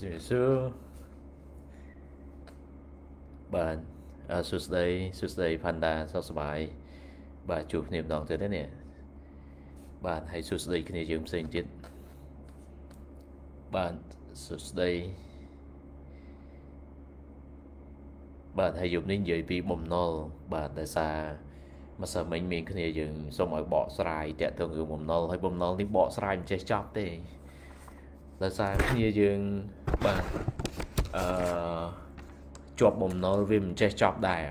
ជំរាបសួរបាទអឺសួស្តីសួស្តីផាន់ដាសុខសប្បាយបាទជួបគ្នាម្ដងទៀតនេះបាទហើយសួស្តីគ្នាយើងផ្សេងទៀតបាទសួស្តីបាទហើយយប់នេះនិយាយពីបំណុលបាទដោយសារម្សិលមិញមានគ្នាយើងសូមឲ្យបកស្រាយតាក់ទងរឿងបំណុលហើយបំណុលនេះបកស្រាយមិនចេះចប់ទេ ដោយសារគ្នាយើងបាទអឺជាប់បំណុលវាមិនចេះចប់ដែរ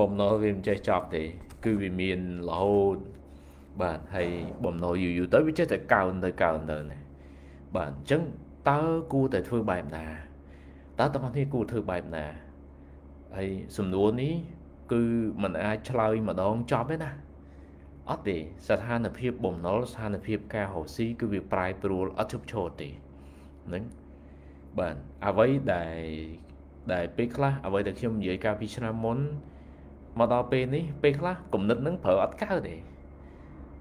បំណុលវាមិនចេះចប់ទេ គឺវាមានរហូតបាទហើយបំណុលយូរយូរទៅវាចេះតែកើនទៅកើនទៅណាបាទអញ្ចឹងតើគួរតែធ្វើបែបណាតើតើគ្នាគួរធ្វើបែបណាហើយសំណួរនេះ គឺมันអាចឆ្លើយម្ដងចប់ទេណា អត់ទេស្ថានភាពបំណុលស្ថានភាពការរកស៊ីគឺវាប្រែប្រួលអត់ជប់ឈរទេហ្នឹងបាទអ្វីដែលដែលពេលខ្លះអ្វីដែលខ្ញុំនិយាយកាលពីឆ្នាំមុនមកដល់ពេលនេះពេលខ្លះគំនិតនឹងប្រើអត់កើតទេ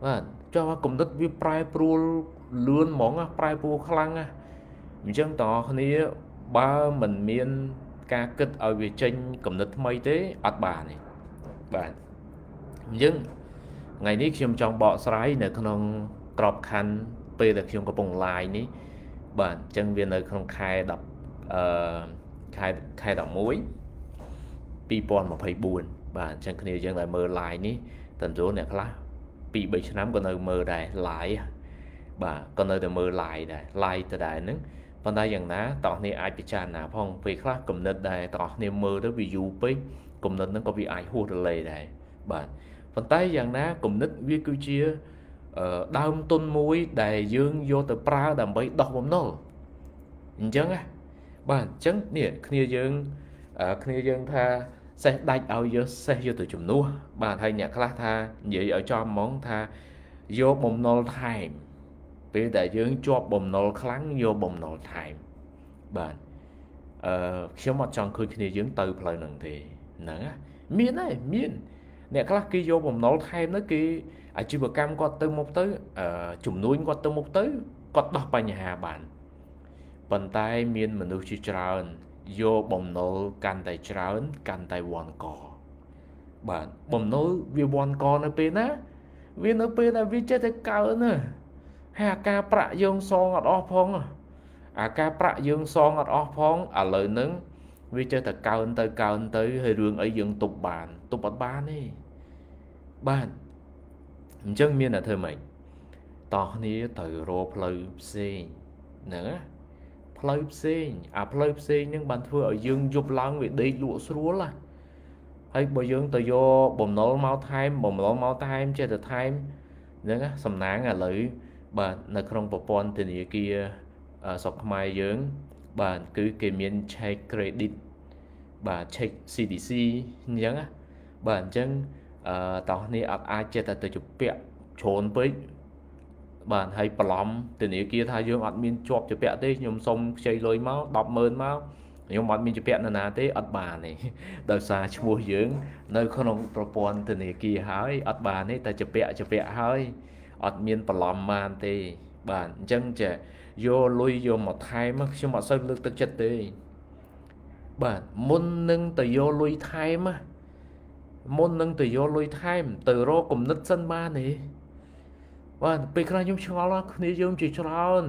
បាទចុះគំនិតវាប្រែប្រួលលឿនហ្មងប្រែប្រួលខ្លាំងណាអញ្ចឹងតើគ្នាបើមិនមាន ការគិតឲ្យវាចេញគំនិតថ្មីទេអត់បានទេបាទអញ្ចឹង ថ្ងៃនេះខ្ញុំចង់បកស្រាយនៅក្នុងក្របខ័ណ្ឌពេលដែលខ្ញុំកំពុង live នេះបាទអញ្ចឹងវានៅក្នុងខែ10អឺខែខែ11 2024បាទអញ្ចឹងគ្នាយើងដែលមើល live នេះតើចូលអ្នកខ្លះ2 3ឆ្នាំក៏នៅមើលដែរ live បាទក៏នៅតែមើល live ដែរ live ទៅដែរហ្នឹងប៉ុន្តែយ៉ាងណាតោះគ្នាអាចពិចារណាផងពេលខ្លះគំនិតដែលតោះគ្នាមើលទៅវាយូរពេកគំនិតហ្នឹងក៏វាអាចហួសរលេដែរបាទ ប៉ុន្តែយ៉ាងណាគំនិតវាគឺជាដើមទុនមួយដែលយើងយកទៅប្រើដើម្បីដោះបំណុលអញ្ចឹងណាបាទអញ្ចឹងនេះគ្នាយើងគ្នាយើងថាសេះដាច់ឲ្យយកសេះយកទៅជំនួសបាទហើយអ្នកខ្លះថានិយាយឲ្យចំហ្មងថាយកបំណុលថែមពេលដែលយើងជាប់បំណុលខ្លាំងយកបំណុលថែមបាទអឺខ្ញុំអត់ចង់ឃើញគ្នាយើងទៅផ្លូវហ្នឹងទេហ្នឹងមានហើយមាន អ្នកខ្លះគេយកបំណុលថែមទៅគេអាជីវកម្មគាត់ទៅមុខទៅជំនួញគាត់ទៅមុខទៅគាត់ដោះបញ្ហាបានប៉ុន្តែមានមនុស្សជាច្រើនយកបំណុលកាន់តែច្រើន កាន់តែវាន់កបាទបំណុលវាវាន់កនៅពេលណា វានៅពេលដែលវាចេះតែកើនណាហើយអាការប្រាក់យើងសងអត់អស់ផងអាការប្រាក់យើងសងអត់អស់ផងឥឡូវហ្នឹងវាចេះតែកើនទៅកើនទៅហើយរឿងអីយើងទប់បានទប់អត់បានទេ បាទអញ្ចឹងមានតែធ្វើម៉េចតោះគ្នាទៅរកផ្លូវផ្សេងហ្នឹងណាផ្លូវផ្សេងអាផ្លូវផ្សេងហ្នឹងបានធ្វើឲ្យយើងយប់ឡើងវាដេកលក់ស្រួលណាហើយបើយើងទៅយកបំណុលមកថែមបំណុលមកថែមចេះតែថែមហ្នឹងណាសំណាងឥឡូវបាទនៅក្នុងប្រព័ន្ធធនាគារស្រុកខ្មែរយើង បាទគឺគេមាន check credit បាទ check CDC អញ្ចឹងណាបាទអញ្ចឹង អឺតោះនេះអត់អាចចេះតែទៅជពាក់ច្រើនពេកបាទហើយប្រឡំធនាគារថាយើងអត់មានជាប់ជពាក់ទេខ្ញុំសុំខ្ចីលុយមក100,000មកខ្ញុំអត់មានជពាក់នរណាទេអត់បានទេដោយសារឈ្មោះយើង នៅក្នុងប្រព័ន្ធធនាគារហើយអត់បានទេតែជពាក់ជពាក់ហើយអត់មានប្រឡំបានទេ បាទអញ្ចឹងចាយកលុយយកមកថែមខ្ញុំអត់សូវលើកទឹកចិត្តទេ បាទមុននឹងទៅយកលុយថែម មុននឹងទៅយកលុយថែម ទៅរកគំនិតសិនបានទេបាទពេលខ្លះខ្ញុំឆ្ងល់គ្នាយើងជាច្រើន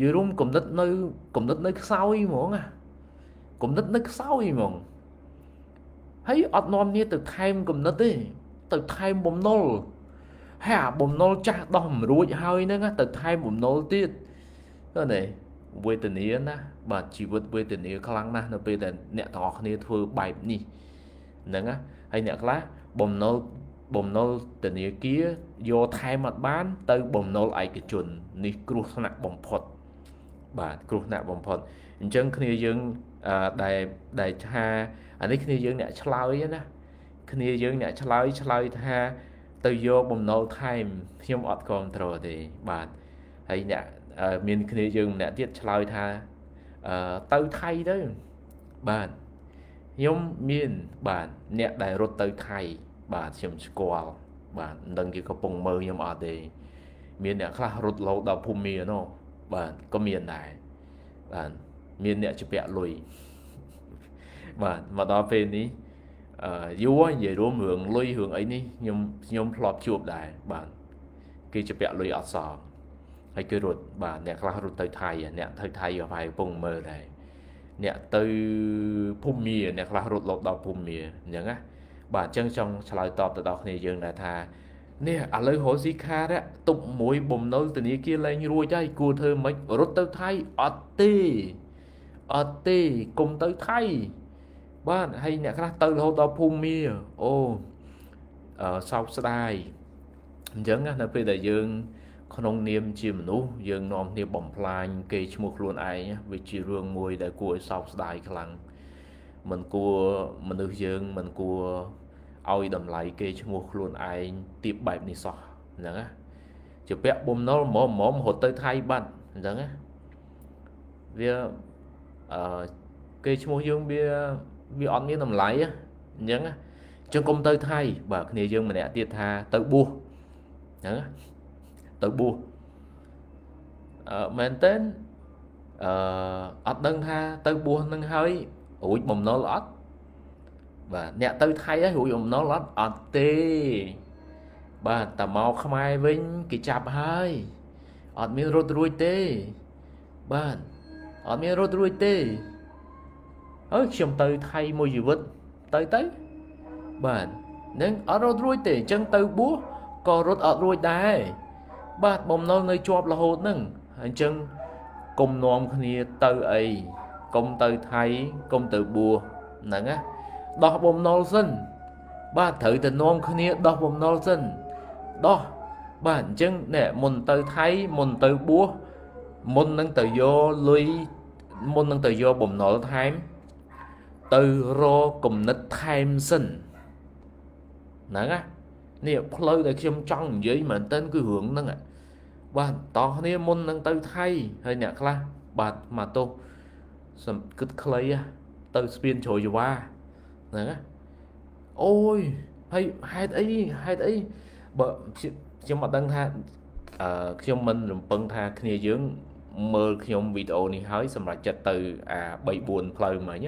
យល់រួមគំនិតនៅគំនិតនៅខ្សោយហ្មងណាគំនិតនៅខ្សោយហ្មងហើយអត់នាំគ្នាទៅថែមគំនិតទេទៅថែមបំណុលហើយអាបំណុលចាស់ដោះមិនរួចហើយហ្នឹងទៅថែមបំណុលទៀតឃើញទេវេទនាណាបាទជីវិតវេទនាខ្លាំងណាស់នៅពេលដែលអ្នកទាំងអស់គ្នាធ្វើបែបនេះហ្នឹងណា ហើយអ្នកខ្លះបំណុលបំណុលធនាគារយកថែមអត់បាន ទៅបំណុលឯកជន នេះគ្រោះថ្នាក់បំផុត បាទគ្រោះថ្នាក់បំផុតអញ្ចឹងគ្នាយើងដែលដែលថាអានេះគ្នាយើងអ្នកឆ្លើយណាគ្នាយើងអ្នកឆ្លើយឆ្លើយថា ទៅយកបំណុលថែមខ្ញុំអត់គ្រប់ត្រូលទេបាទហើយអ្នកមានគ្នាយើងម្នាក់ទៀតឆ្លើយថាទៅថៃទៅបាទ ខ្ញុំមានបាទអ្នកដែលរត់ទៅថៃបាទខ្ញុំស្គាល់បាទមិនដឹងគេកំពុងមើលខ្ញុំអត់ទេមានអ្នកខ្លះរត់លោដល់ភូមិមានោះបាទក៏មានដែរបាទមានអ្នកជាពាក់លុយបាទមកដល់ពេលនេះអឺយូរនិយាយរួមរឿងលុយរឿងអីនេះខ្ញុំខ្ញុំធ្លាប់ជួបដែរបាទគេជាពាក់លុយអត់សងហើយគេរត់បាទអ្នកខ្លះរត់ទៅថៃអ្នកទៅថៃក៏ប្រហែលកំពុងមើលដែរ អ្នកទៅភូមិមាអ្នកខ្លះរត់លោកដល់ភូមិមាអញ្ចឹងណាបាទអញ្ចឹងចង់ឆ្លើយតបទៅដល់គ្នាយើងដែរថានេះឥឡូវរស់ស៊ីខាតទុបមួយបំណុលធនាគារលែងរួចហើយគួរធ្វើម៉េចរត់ទៅថៃអត់ទេអត់ទេគុំទៅថៃបាទហើយអ្នកខ្លះទៅរហូតដល់ភូមិមាអូអឺសោកស្ដាយអញ្ចឹងណានៅពេលដែលយើង ក្នុងនាមជាមនុស្សយើងនាំគ្នាបំផ្លាញគេឈ្មោះខ្លួនឯងវាជារឿងមួយដែលគួរឲ្យសោកស្ដាយខ្លាំងមិនគួរមនុស្សយើងមិនគួរឲ្យតម្លៃគេឈ្មោះខ្លួនឯងទៀបបែបនេះសោះអញ្ចឹងណាជាពាក់បំណុលហ្មងហ្មងរត់ទៅថៃបាត់អញ្ចឹងណាវាអឺគេឈ្មោះយើងវាវាអត់មានតម្លៃអញ្ចឹងអញ្ចឹងកុំទៅថៃបាទគ្នាយើងម្នាក់ទៀតថាទៅបួសអញ្ចឹង ទៅបួសអឺមែនតើអឺអត់ដឹងថាទៅបួសនឹងហើយរួចបំណុលអត់បាទអ្នកទៅថៃហើយរួចបំណុលអត់អត់ទេបាទតែមកខ្មែរវិញគេចាប់ហើយអត់មានរត់រួចទេបាទអត់មានរត់រួចទេអើខ្ញុំទៅថៃមួយជីវិតទៅទៅបាទនឹងអត់រត់រួចទេអញ្ចឹងទៅបួសក៏រត់អត់រួចដែរ បាទបំណុលនៅជាប់រហូតហ្នឹងអញ្ចឹងកុំនាំគ្នាទៅអីកុំទៅថៃកុំទៅបួសហ្នឹងណាដោះបំណុលសិនបាទត្រូវតែនាំគ្នាដោះបំណុលសិនដោះបាទអញ្ចឹងណែមុនទៅថៃមុនទៅបួសមុននឹងទៅយកលុយមុននឹងទៅយកបំណុលថែម ទៅរកគំនិតថែមសិនហ្នឹងណា នេះផ្លូវដែលខ្ញុំចង់និយាយមែនតើគឺរឿងហ្នឹងបាទតោះគ្នាមុននឹងទៅថៃហើយអ្នកខ្លះបាទមកទោសសំគិតខ្លីទៅស្ពានជ្រោយយវ៉ាហ្នឹងណាអូយហើយហេតុអីហេតុអីបើខ្ញុំអត់ដឹងថាអឺខ្ញុំមិនរំពឹងថាគ្នាយើងមើលខ្ញុំវីដេអូនេះហើយសម្រាប់ចិត្តទៅអា3 4ផ្លូវមិញ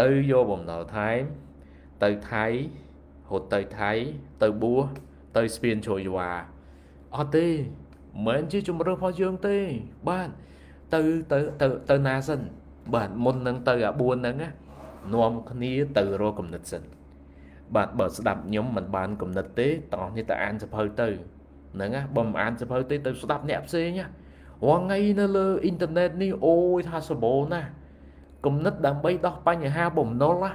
ទៅយកបំណុលថែមទៅថៃ រត់ទៅថៃទៅបួសទៅស្ពានជ្រោយយវ៉ាអត់ទេមិនជាជំរឿរបស់យើងទេបាទទៅទៅទៅទៅណាសិនបាទមុននឹងទៅអា4ហ្នឹងណានាំគ្នាទៅរកកំណត់សិនបាទបើស្ដាប់ខ្ញុំមិនបានកំណត់ទេតោះនេះទៅអានសភៅទៅហ្នឹងណាបើមិនអានសភៅទេទៅស្ដាប់អ្នកផ្សេងណារាល់ថ្ងៃនៅលើអ៊ីនធឺណិតនេះអូយថាសបោណាគំនិតដើម្បីដោះបញ្ហាបំណុលណា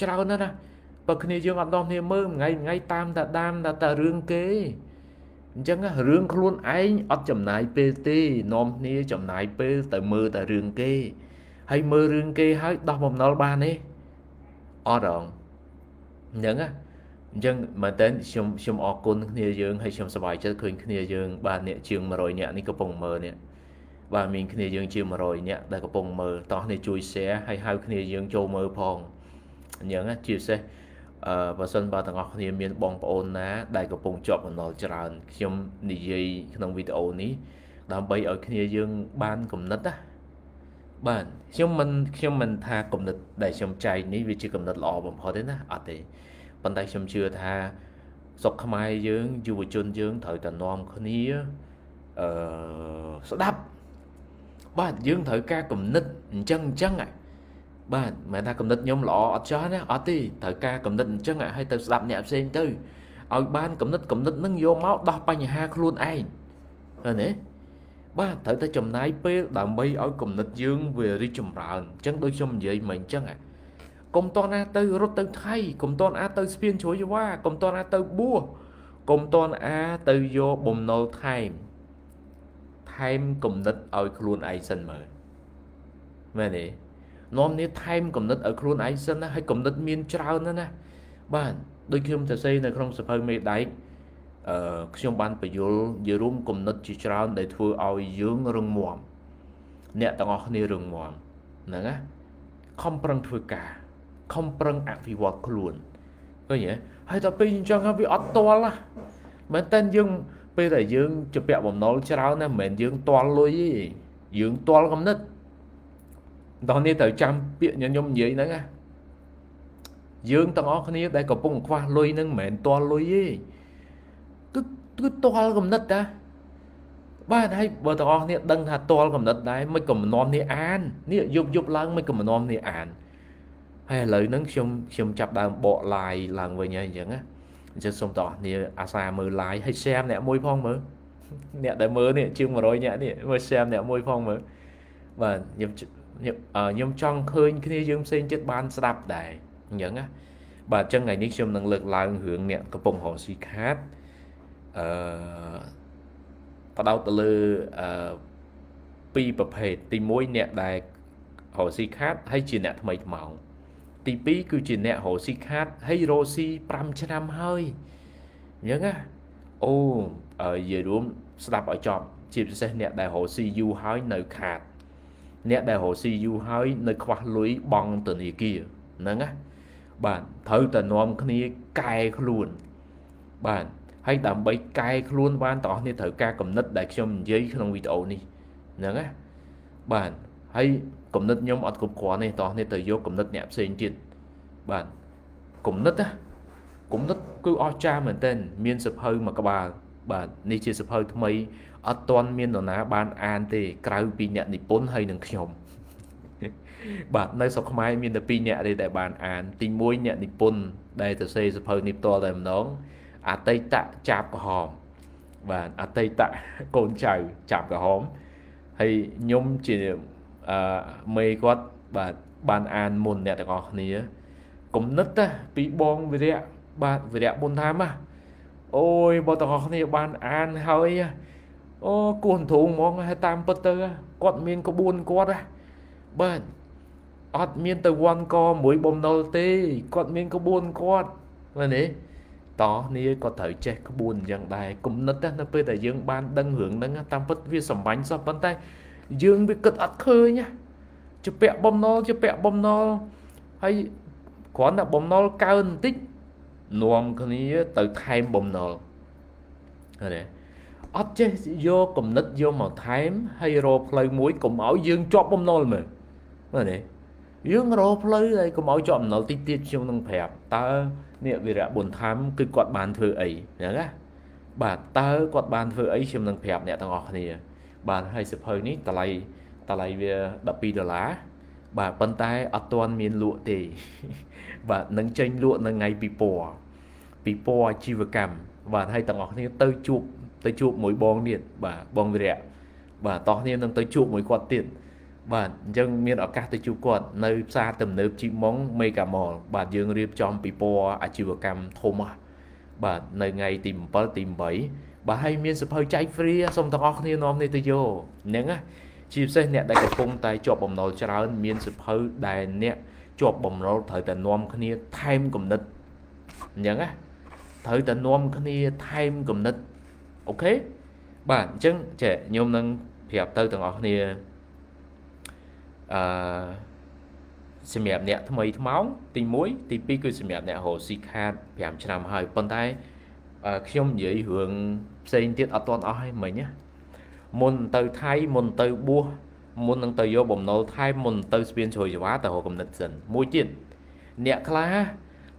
ច្រើនណាស់ណា បើគ្នាយើងអត់ដោះគ្នាមើលថ្ងៃថ្ងៃតាមតាដាមតាតារឿងគេអញ្ចឹងរឿងខ្លួនឯងអត់ចំណាយពេលទេនាំគ្នាចំណាយពេលទៅមើលតែរឿងគេហើយមើលរឿងគេហើយដោះបំណុលបានទេអត់ហងអញ្ចឹងណាអញ្ចឹងមែនតើខ្ញុំខ្ញុំអរគុណគ្នាយើងហើយខ្ញុំសប្បាយចិត្តឃើញគ្នាយើងបាទអ្នកជាង100នាក់នេះកំពុងមើលនេះបាទមានគ្នាយើងជាង100នាក់ដែលកំពុងមើលតោះនេះជួយ share ហើយហៅគ្នាយើងចូលមើលផងអញ្ចឹងណាជាពិសេស អឺបើសិនបើទាំងអស់គ្នាមានបងប្អូនណា ដែលកំពុងជាប់បំណុលច្រើនខ្ញុំនិយាយក្នុងវីដេអូនេះដើម្បីឲ្យគ្នាយើងបានគំនិតណាបាទខ្ញុំមិនខ្ញុំមិនថាគំនិតដែលខ្ញុំចែកនេះវាជាគំនិតល្អបំផុតទេណាអត់ទេប៉ុន្តែខ្ញុំជឿថាសុខខ្មែរយើងយុវជនយើងត្រូវតែនាំគ្នាអឺស្ដាប់បាទយើងត្រូវការគំនិតអញ្ចឹងអញ្ចឹង បាទមិនថាគំនិតខ្ញុំល្អអត់ចោះណាអត់ទេត្រូវការគំនិតអញ្ចឹងឲ្យទៅស្ដាប់អ្នកផ្សេងទៅឲ្យបានគំនិតគំនិតនឹងយកមកដោះបញ្ហាខ្លួនឯងឃើញទេបាទត្រូវតែចំណាយពេលដើម្បីឲ្យគំនិតយើងវារីកចម្រើនអញ្ចឹងដូចខ្ញុំនិយាយមិញអញ្ចឹងកុំតន់ណាទៅរត់ទៅថៃកុំតន់អាទៅស្ពានជ្រោយវ៉ាកុំតន់អាទៅបួសកុំតន់អាទៅយកបំណុលថែមថែមគំនិតឲ្យខ្លួនឯងសិនមើលមែនទេ នាំនេះថែមគំនិតឲ្យខ្លួនឯងសិនណាហើយគំនិតមានច្រើនណាស់ណាបាទដូចខ្ញុំទៅសេនៅក្នុងសភៅមេដែកអឺខ្ញុំបានបញ្យល់និយាយរួមគំនិតជាច្រើនដែលធ្វើឲ្យយើងរឹងមាំអ្នកទាំងអស់គ្នារឹងមាំហ្នឹងណាខំប្រឹងធ្វើការខំប្រឹងអភិវឌ្ឍខ្លួនឃើញទេហើយដល់ពេលអញ្ចឹងវាអត់តល់ណាមែនតើយើងពេលដែលយើងជាពាក់បំណុលច្រើនណាមិនមែនយើងតល់លុយទេយើងទាល់កំណត់ ដល់នេះត្រូវចាំពាក្យខ្ញុំនិយាយហ្នឹងណាយើងទាំងអស់គ្នាដែលកំពុងខ្វះលុយហ្នឹងមិនមែនទាល់លុយទេគឺគឺទាល់កំណត់តាបាទហើយបើទាំងអស់គ្នាដឹងថាទាល់កំណត់ដែរមិនកំណំនេះអាននេះយប់យប់ឡើងមិនកំណំនេះអានហើយឥឡូវហ្នឹងខ្ញុំខ្ញុំចាប់ដើមបក live ឡើងវិញហើយអញ្ចឹងណាអញ្ចឹងសូមតោះគ្នាអាសាមើល live ហើយ share អ្នកមួយផងមើលអ្នកដែលមើលនេះជាង100អ្នកនេះមើល share អ្នកមួយផងមើលបាទខ្ញុំ ខ្ញុំចង់ឃើញគ្នាយើងផ្សេងចិត្តបានស្ដាប់ដែរអញ្ចឹងណាបាទអញ្ចឹងថ្ងៃនេះខ្ញុំនឹងលើកឡើងរឿងអ្នកកំពុងរកស៊ីខាតអឺបដោតទៅលើអឺពីរប្រភេទទី1អ្នកដែលរកស៊ីខាតហើយជាអ្នកថ្មីថ្មោងទី2គឺជាអ្នករកស៊ីខាតហើយរកស៊ី5ឆ្នាំហើយអញ្ចឹងណាអូនិយាយរួមស្ដាប់ឲ្យចប់ជាពិសេសអ្នកដែលរកស៊ីយូរហើយនៅខាត អ្នកដែលរកស៊ីយូរហើយនៅខ្វះលុយបង់ធនាគារហ្នឹងណាបាទត្រូវតែនាំគ្នាកែខ្លួនបាទហើយដើម្បីកែខ្លួនបានតោះនេះត្រូវការកំណត់ដែលខ្ញុំនិយាយក្នុងវីដេអូនេះហ្នឹងណាបាទហើយកំណត់ខ្ញុំអត់គ្រប់គ្រាន់ទេតោះនេះទៅយកកំណត់អ្នកផ្សេងទៀតបាទកំណត់ណាកំណត់គឺអស្ចារ្យមែនទែនមានសភៅមួយក្បាលបាទនេះជាសភៅថ្មី អត់ទាន់មាននរណាបានអានទេក្រៅពីអ្នកនិពន្ធហើយនឹងខ្ញុំបាទនៅស្រុកខ្មែរមានតែ2អ្នកទេដែលបានអានទី1អ្នកនិពន្ធដែលទៅសេសភៅនេះផ្ទាល់តែម្ដងអតីតចាប់ក្រហមបាទអតីតកូនចៅចាប់ក្រហមហើយខ្ញុំជាអឺមេគាត់បាទបានអានមុនអ្នកទាំងអស់គ្នាគំនិតណាពីបងវិរៈបាទវិរៈបុនថាម៉ាអូយបងទាំងអស់គ្នាបានអានហើយ អូគោះទ្រូងហ្មងហើយតាមពិតទៅគាត់មានក្បួនគាត់ណាបាទអត់មានទៅវាន់កមួយបំណុលទេគាត់មានក្បួនគាត់មែនទេតោះនេះក៏ត្រូវចេះក្បួនអញ្ចឹងដែរគំនិតនៅពេលដែលយើងបានដឹងរឿងហ្នឹងតាមពិតវាសម្បាញ់សោះប៉ុន្តែយើងវាគិតអត់ឃើញជាពាក់បំណុលជាពាក់បំណុលហើយគ្រាន់តែបំណុលកើនបន្តិចនាំគ្នាទៅថែមបំណុលឃើញទេ អត់ចេះយកគំនិតយកមកថែមហើយរកផ្លូវមួយកុំឲ្យយើងជាប់បំណុលមើលមើលទេយើងរកផ្លូវហើយកុំឲ្យជាប់បំណុលតិចទៀតខ្ញុំនឹងប្រាប់តើនេះវីរៈបុណ្យធម្មគឺគាត់បានធ្វើអីហ្នឹងណាបាទតើគាត់បានធ្វើអីខ្ញុំនឹងប្រាប់អ្នកទាំងអស់គ្នា បាទហើយសិភៅនេះតម្លៃតម្លៃវា12ដុល្លារបាទប៉ុន្តែអត់ទាន់មានលក់ទេ បាទនឹងចេញលក់នៅថ្ងៃពីពណ៌ពីពណ៌ជីវកម្មបាទហើយទាំងអស់គ្នាទៅជួប ទៅជួបមួយបងទៀតបាទបងវិរៈបាទតោះគ្នានឹងទៅជួបមួយគាត់ទៀតបាទអញ្ចឹងមានឱកាសទៅជួបគាត់នៅផ្សារទំនើបជីម៉ុងមេកាម៉លបាទយើងរៀបចំពិព័រណ៍អាជីវកម្មធំបាទនៅថ្ងៃទី7ទី8បាទហើយមានសភៅចែកហ្វ្រីសូមទាំងអស់គ្នានាំនេះទៅយកហ្នឹងណាជាពិសេសអ្នកដែលកំពុងតែជាប់បំណុលច្រើន មានសភៅដែលអ្នកជាប់បំណុលត្រូវតែនាំគ្នាថែមគំនិតអញ្ចឹងណាត្រូវតែនាំគ្នាថែមគំនិត អូខេបាទអញ្ចឹងចេះខ្ញុំនឹងប្រាប់ទៅទាំងអស់គ្នាអឺសម្រាប់អ្នកថ្មីថ្មោងទី1ទី2គឺសម្រាប់អ្នករកស៊ីខាត5ឆ្នាំហើយប៉ុន្តែខ្ញុំនិយាយរឿងផ្សេងទៀតអត់ទាន់អស់ហើយមិញណាមុនទៅថៃមុនទៅបួសមុននឹងទៅយកបំណុលថែមមុនទៅស្ពានជ្រោយចង្វាទៅរកកំណត់សិនមួយទៀតអ្នកខ្លះ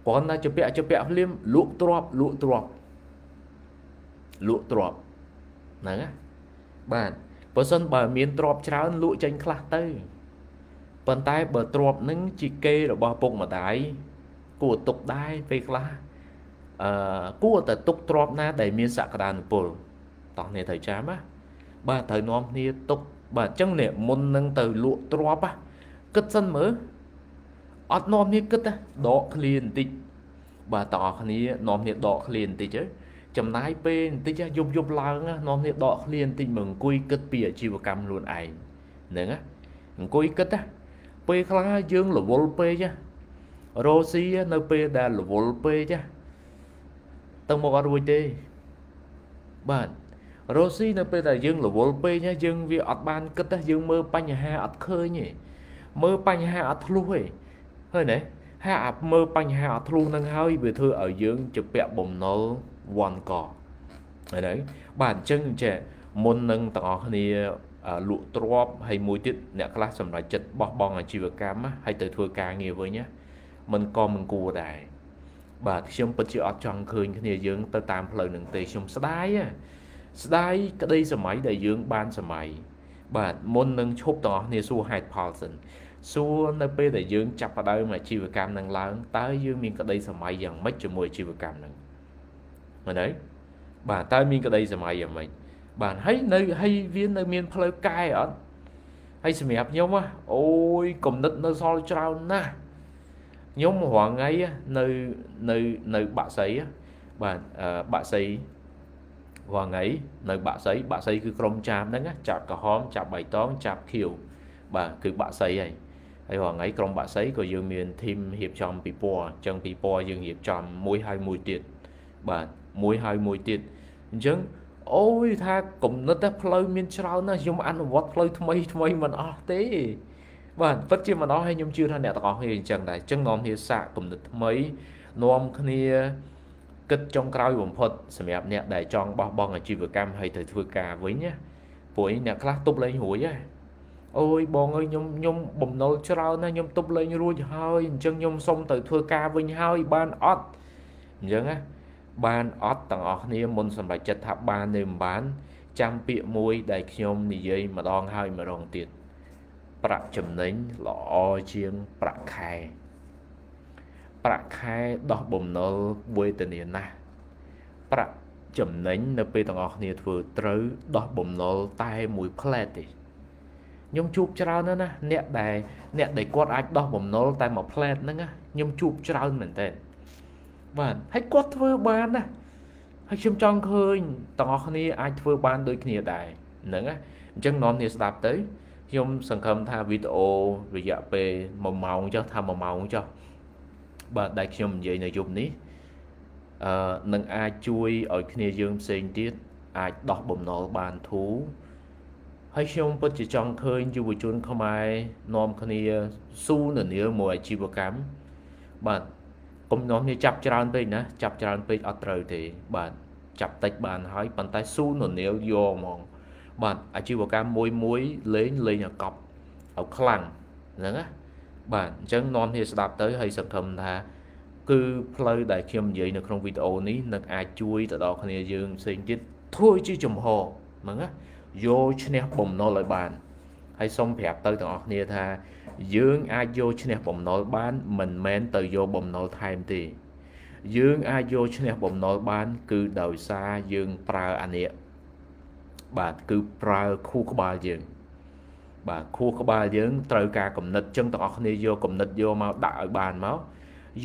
គ្រាន់តែជពាក់ជពាក់ភ្លាមលក់ទ្របលក់ទ្រប លក់ទ្របហ្នឹងណាបាទបើសិនបើមានទ្របច្រើនលក់ចេញខ្លះទៅប៉ុន្តែបើទ្របនឹងជាគេរបស់ពុកម្ដាយគួរទុកដែរពេលខ្លះអឺគួរតែទុកទ្របណា ដែលមានសក្តានុពលតោះនេះត្រូវចាំណាបាទត្រូវនាំគ្នាទុកបាទអញ្ចឹងនេះមុននឹងទៅលក់ទ្របគិតសិនមើលអត់នាំគ្នាគិតដកឃ្លាបន្តិចបាទតើគ្នានាំគ្នាដកឃ្លាបន្តិចទៅ ចំណាយពេលបន្តិចយប់យប់ឡើងនាំគ្នាដកឃ្លាបន្តិចមកអង្គុយគិតពីអាជីវកម្មខ្លួនឯងហ្នឹងណាអង្គុយគិតណាពេលខ្លះយើងរវល់ពេករោស៊ីនៅពេលដែលរវល់ពេកទៅមកអត់រួចទេបាទរោស៊ីនៅពេលដែលយើងរវល់ពេកយើងវាអត់បានគិតទេយើងមើលបញ្ហាអត់ឃើញទេមើលបញ្ហាអត់ធ្លុះទេឃើញទេហើយអាមើលបញ្ហាអត់ធ្លុះនឹងហើយវាធ្វើឲ្យយើងជាពាក់បំណុល វ៉ាន់កហើយបាទអញ្ចឹងចេះមុននឹងទាំងអស់គ្នាលក់ទ្រព្យហើយមួយទៀតអ្នកខ្លះសម្រាប់ចិត្តបោះបង់អាជីវកម្មហើយទៅធ្វើការងារវិញណាมันក៏មិនគួរដែរបាទខ្ញុំពិតជាអត់ចង់ឃើញគ្នាយើងទៅតាមផ្លូវនឹងទេខ្ញុំស្ដាយស្ដាយក្តីសម័យដែលយើងបានសម័យបាទមុននឹងឈប់ទាំងអស់គ្នាសួរហេតុផលសិនសួរនៅពេលដែលយើងចាប់ផ្ដើមអាជីវកម្មនឹងឡើងតើយើងមានក្តីសម័យយ៉ាងម៉េចជាមួយអាជីវកម្មនឹង មែនទេបាទតើមានក្តីសម័យយ៉ាងម៉េចបាទហើយនៅហើយវានៅមានផ្លូវកែអត់ហើយសម្រាប់ខ្ញុំអូយគំនិតនៅសល់ច្រើនណាស់ខ្ញុំរងថ្ងៃនៅនៅនៅបាក់សីបាទបាក់សីរងថ្ងៃនៅបាក់សីបាក់សីគឺក្រុមចាប់ហ្នឹងចាប់ក្រហមចាប់បៃតងចាប់ខៀវបាទគឺបាក់សីហើយហើយរងថ្ងៃក្រុមបាក់សីក៏យើងមានធីមរៀបចំពីពណ៌អញ្ចឹងពីពណ៌យើងរៀបចំមួយហើយមួយទៀតបាទ មួយហើយមួយទៀតអញ្ចឹងអូយថាគំនិតតែផ្លូវមានច្រើនណាស់ខ្ញុំអនុវត្តផ្លូវថ្មីថ្មីមិនអស់ទេបាទពិតជាមិនអស់ហើយខ្ញុំជឿថាអ្នកទាំងអស់គ្នាអញ្ចឹងដែរអញ្ចឹងនាំគ្នាសាកគំនិតថ្មីនាំគ្នាគិតចុងក្រោយបំផុតសម្រាប់អ្នកដែលចង់បោះបង់អាជីវកម្មហើយទៅធ្វើការវិញណាព្រោះអ្នកខ្លះទប់លេងរួចហើយអូយបងអើយខ្ញុំខ្ញុំបំណុលច្រើនណាស់ខ្ញុំទប់លេងរួចហើយអញ្ចឹងខ្ញុំសុំទៅធ្វើការវិញហើយបានអត់អញ្ចឹងណា បានអត់ទាំងអស់គ្នាមុនសម្រាប់ចិត្តថាបានឬមិនបាន ចាំពាក្យមួយដែលខ្ញុំនិយាយម្ដងហើយម្ដងទៀតប្រាក់ចំណេញល្អជាងប្រាក់ខែប្រាក់ខែដោះបំណុលវេទនាណាស់ប្រាក់ចំណេញនៅពេលទាំងអស់គ្នាធ្វើត្រូវដោះបំណុលតែមួយផ្លែតទេខ្ញុំជួបច្រើនណាស់ណាអ្នកដែលអ្នកដែលគាត់អាចដោះបំណុលតែមួយផ្លែតហ្នឹងខ្ញុំជួបច្រើនមែនតើ បាទហើយគាត់ធ្វើបានណាហើយខ្ញុំចង់ឃើញទាំងអស់គ្នាអាចធ្វើបានដូចគ្នាដែរហ្នឹងណាអញ្ចឹងនាំគ្នាស្ដាប់ទៅខ្ញុំសង្ឃឹមថាវីដេអូរយៈពេល1ម៉ោងចុះថា1ម៉ោងចុះបាទដែលខ្ញុំនិយាយនៅយប់នេះអឺនឹងអាចជួយឲ្យគ្នាយើងផ្សេងទៀតអាចដោះបំណុលបានធូរហើយខ្ញុំពិតជាចង់ឃើញយុវជនខ្មែរនាំគ្នាស៊ូនានាមួយអាជីវកម្មបាទ កុំនាំគ្នាចាប់ច្រើនពេកណាចាប់ច្រើនពេកអត់ត្រូវទេបាទចាប់តិចបានហើយប៉ុន្តែស៊ូននាលយកហ្មង បាទអាជីវកម្មមួយមួយលេងលេងឲ្យកប់ឲ្យខ្លាំងហ្នឹងណាបាទអញ្ចឹងនាំគ្នាស្ដាប់ទៅហើយសង្ឃឹមថា គឺផ្លូវដែលខ្ញុំនិយាយនៅក្នុងវីដេអូនេះនឹងអាចជួយទៅដល់គ្នាយើងផ្សេងទៀតធ្វើជាចំហហ្នឹងណាយកឈ្នះបំណុលឲ្យបានហើយសូមប្រាប់ទៅទាំងអស់គ្នាថា យើងអាចយកឈ្នះបំណុលបាន មិនមែនទៅយកបំណុលថែមទេយើងអាចយកឈ្នះបំណុលបាន គឺដោយសារយើងប្រើអានិកបាទគឺប្រើខួរក្បាលយើងបាទខួរក្បាលយើងត្រូវការគំនិតចឹងទាំងអស់គ្នាយកគំនិតយកមកដាក់ឲ្យបានមក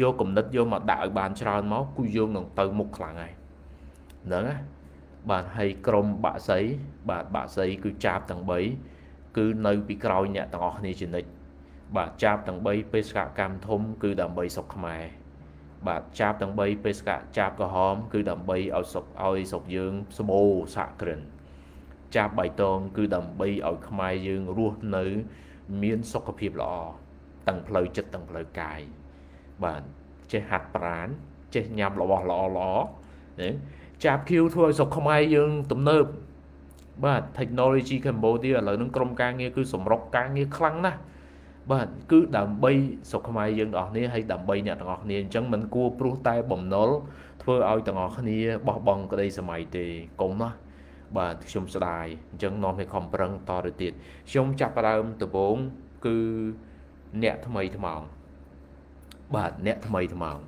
យកគំនិតយកមកដាក់ឲ្យបានច្រើនមកគូយើងនឹងទៅមុខខ្លាំងហើយហ្នឹងណាបាទហើយក្រុមបាក់សីបាទបាក់សីគឺចាប់ទាំង3គឺនៅពីក្រោយអ្នកទាំងអស់គ្នាជានិច្ច បាទចាប់ទាំង3បេសកកម្មធំ គឺដើម្បីសុខខ្មែរបាទចាប់ទាំង3បេសកចាប់ក្រហម គឺដើម្បីឲ្យសុខឲ្យសុខយើងសម្បូរសហគ្រិនចាប់បៃតង គឺដើម្បីឲ្យខ្មែរយើងរស់នៅ មានសុខភាពល្អទាំងផ្លូវចិត្តទាំងផ្លូវកាយបាទចេះហាត់ប្រាណចេះញ៉ាំរបស់ល្អល្អណាចាប់ឃីវធ្វើឲ្យសុខខ្មែរយើងទំនើបបាទ technology Cambodia ឥឡូវនឹងក្រុមការងារគឺសម្រុកការងារខ្លាំងណាស់ បាទគឺដើម្បីសុខខ្មែរយើងទាំងអស់គ្នាហើយដើម្បីអ្នកទាំងអស់គ្នាអញ្ចឹងមិនគួរព្រោះតែបំណុលធ្វើឲ្យទាំងអស់គ្នាបោះបង់ក្តីសម័យទេកុំណាបាទខ្ញុំស្ដាយអញ្ចឹងនាំឲ្យខំប្រឹងតទៅទៀតខ្ញុំចាប់ផ្ដើមដំបូងគឺអ្នកថ្មីថ្មោងបាទអ្នកថ្មីថ្មោង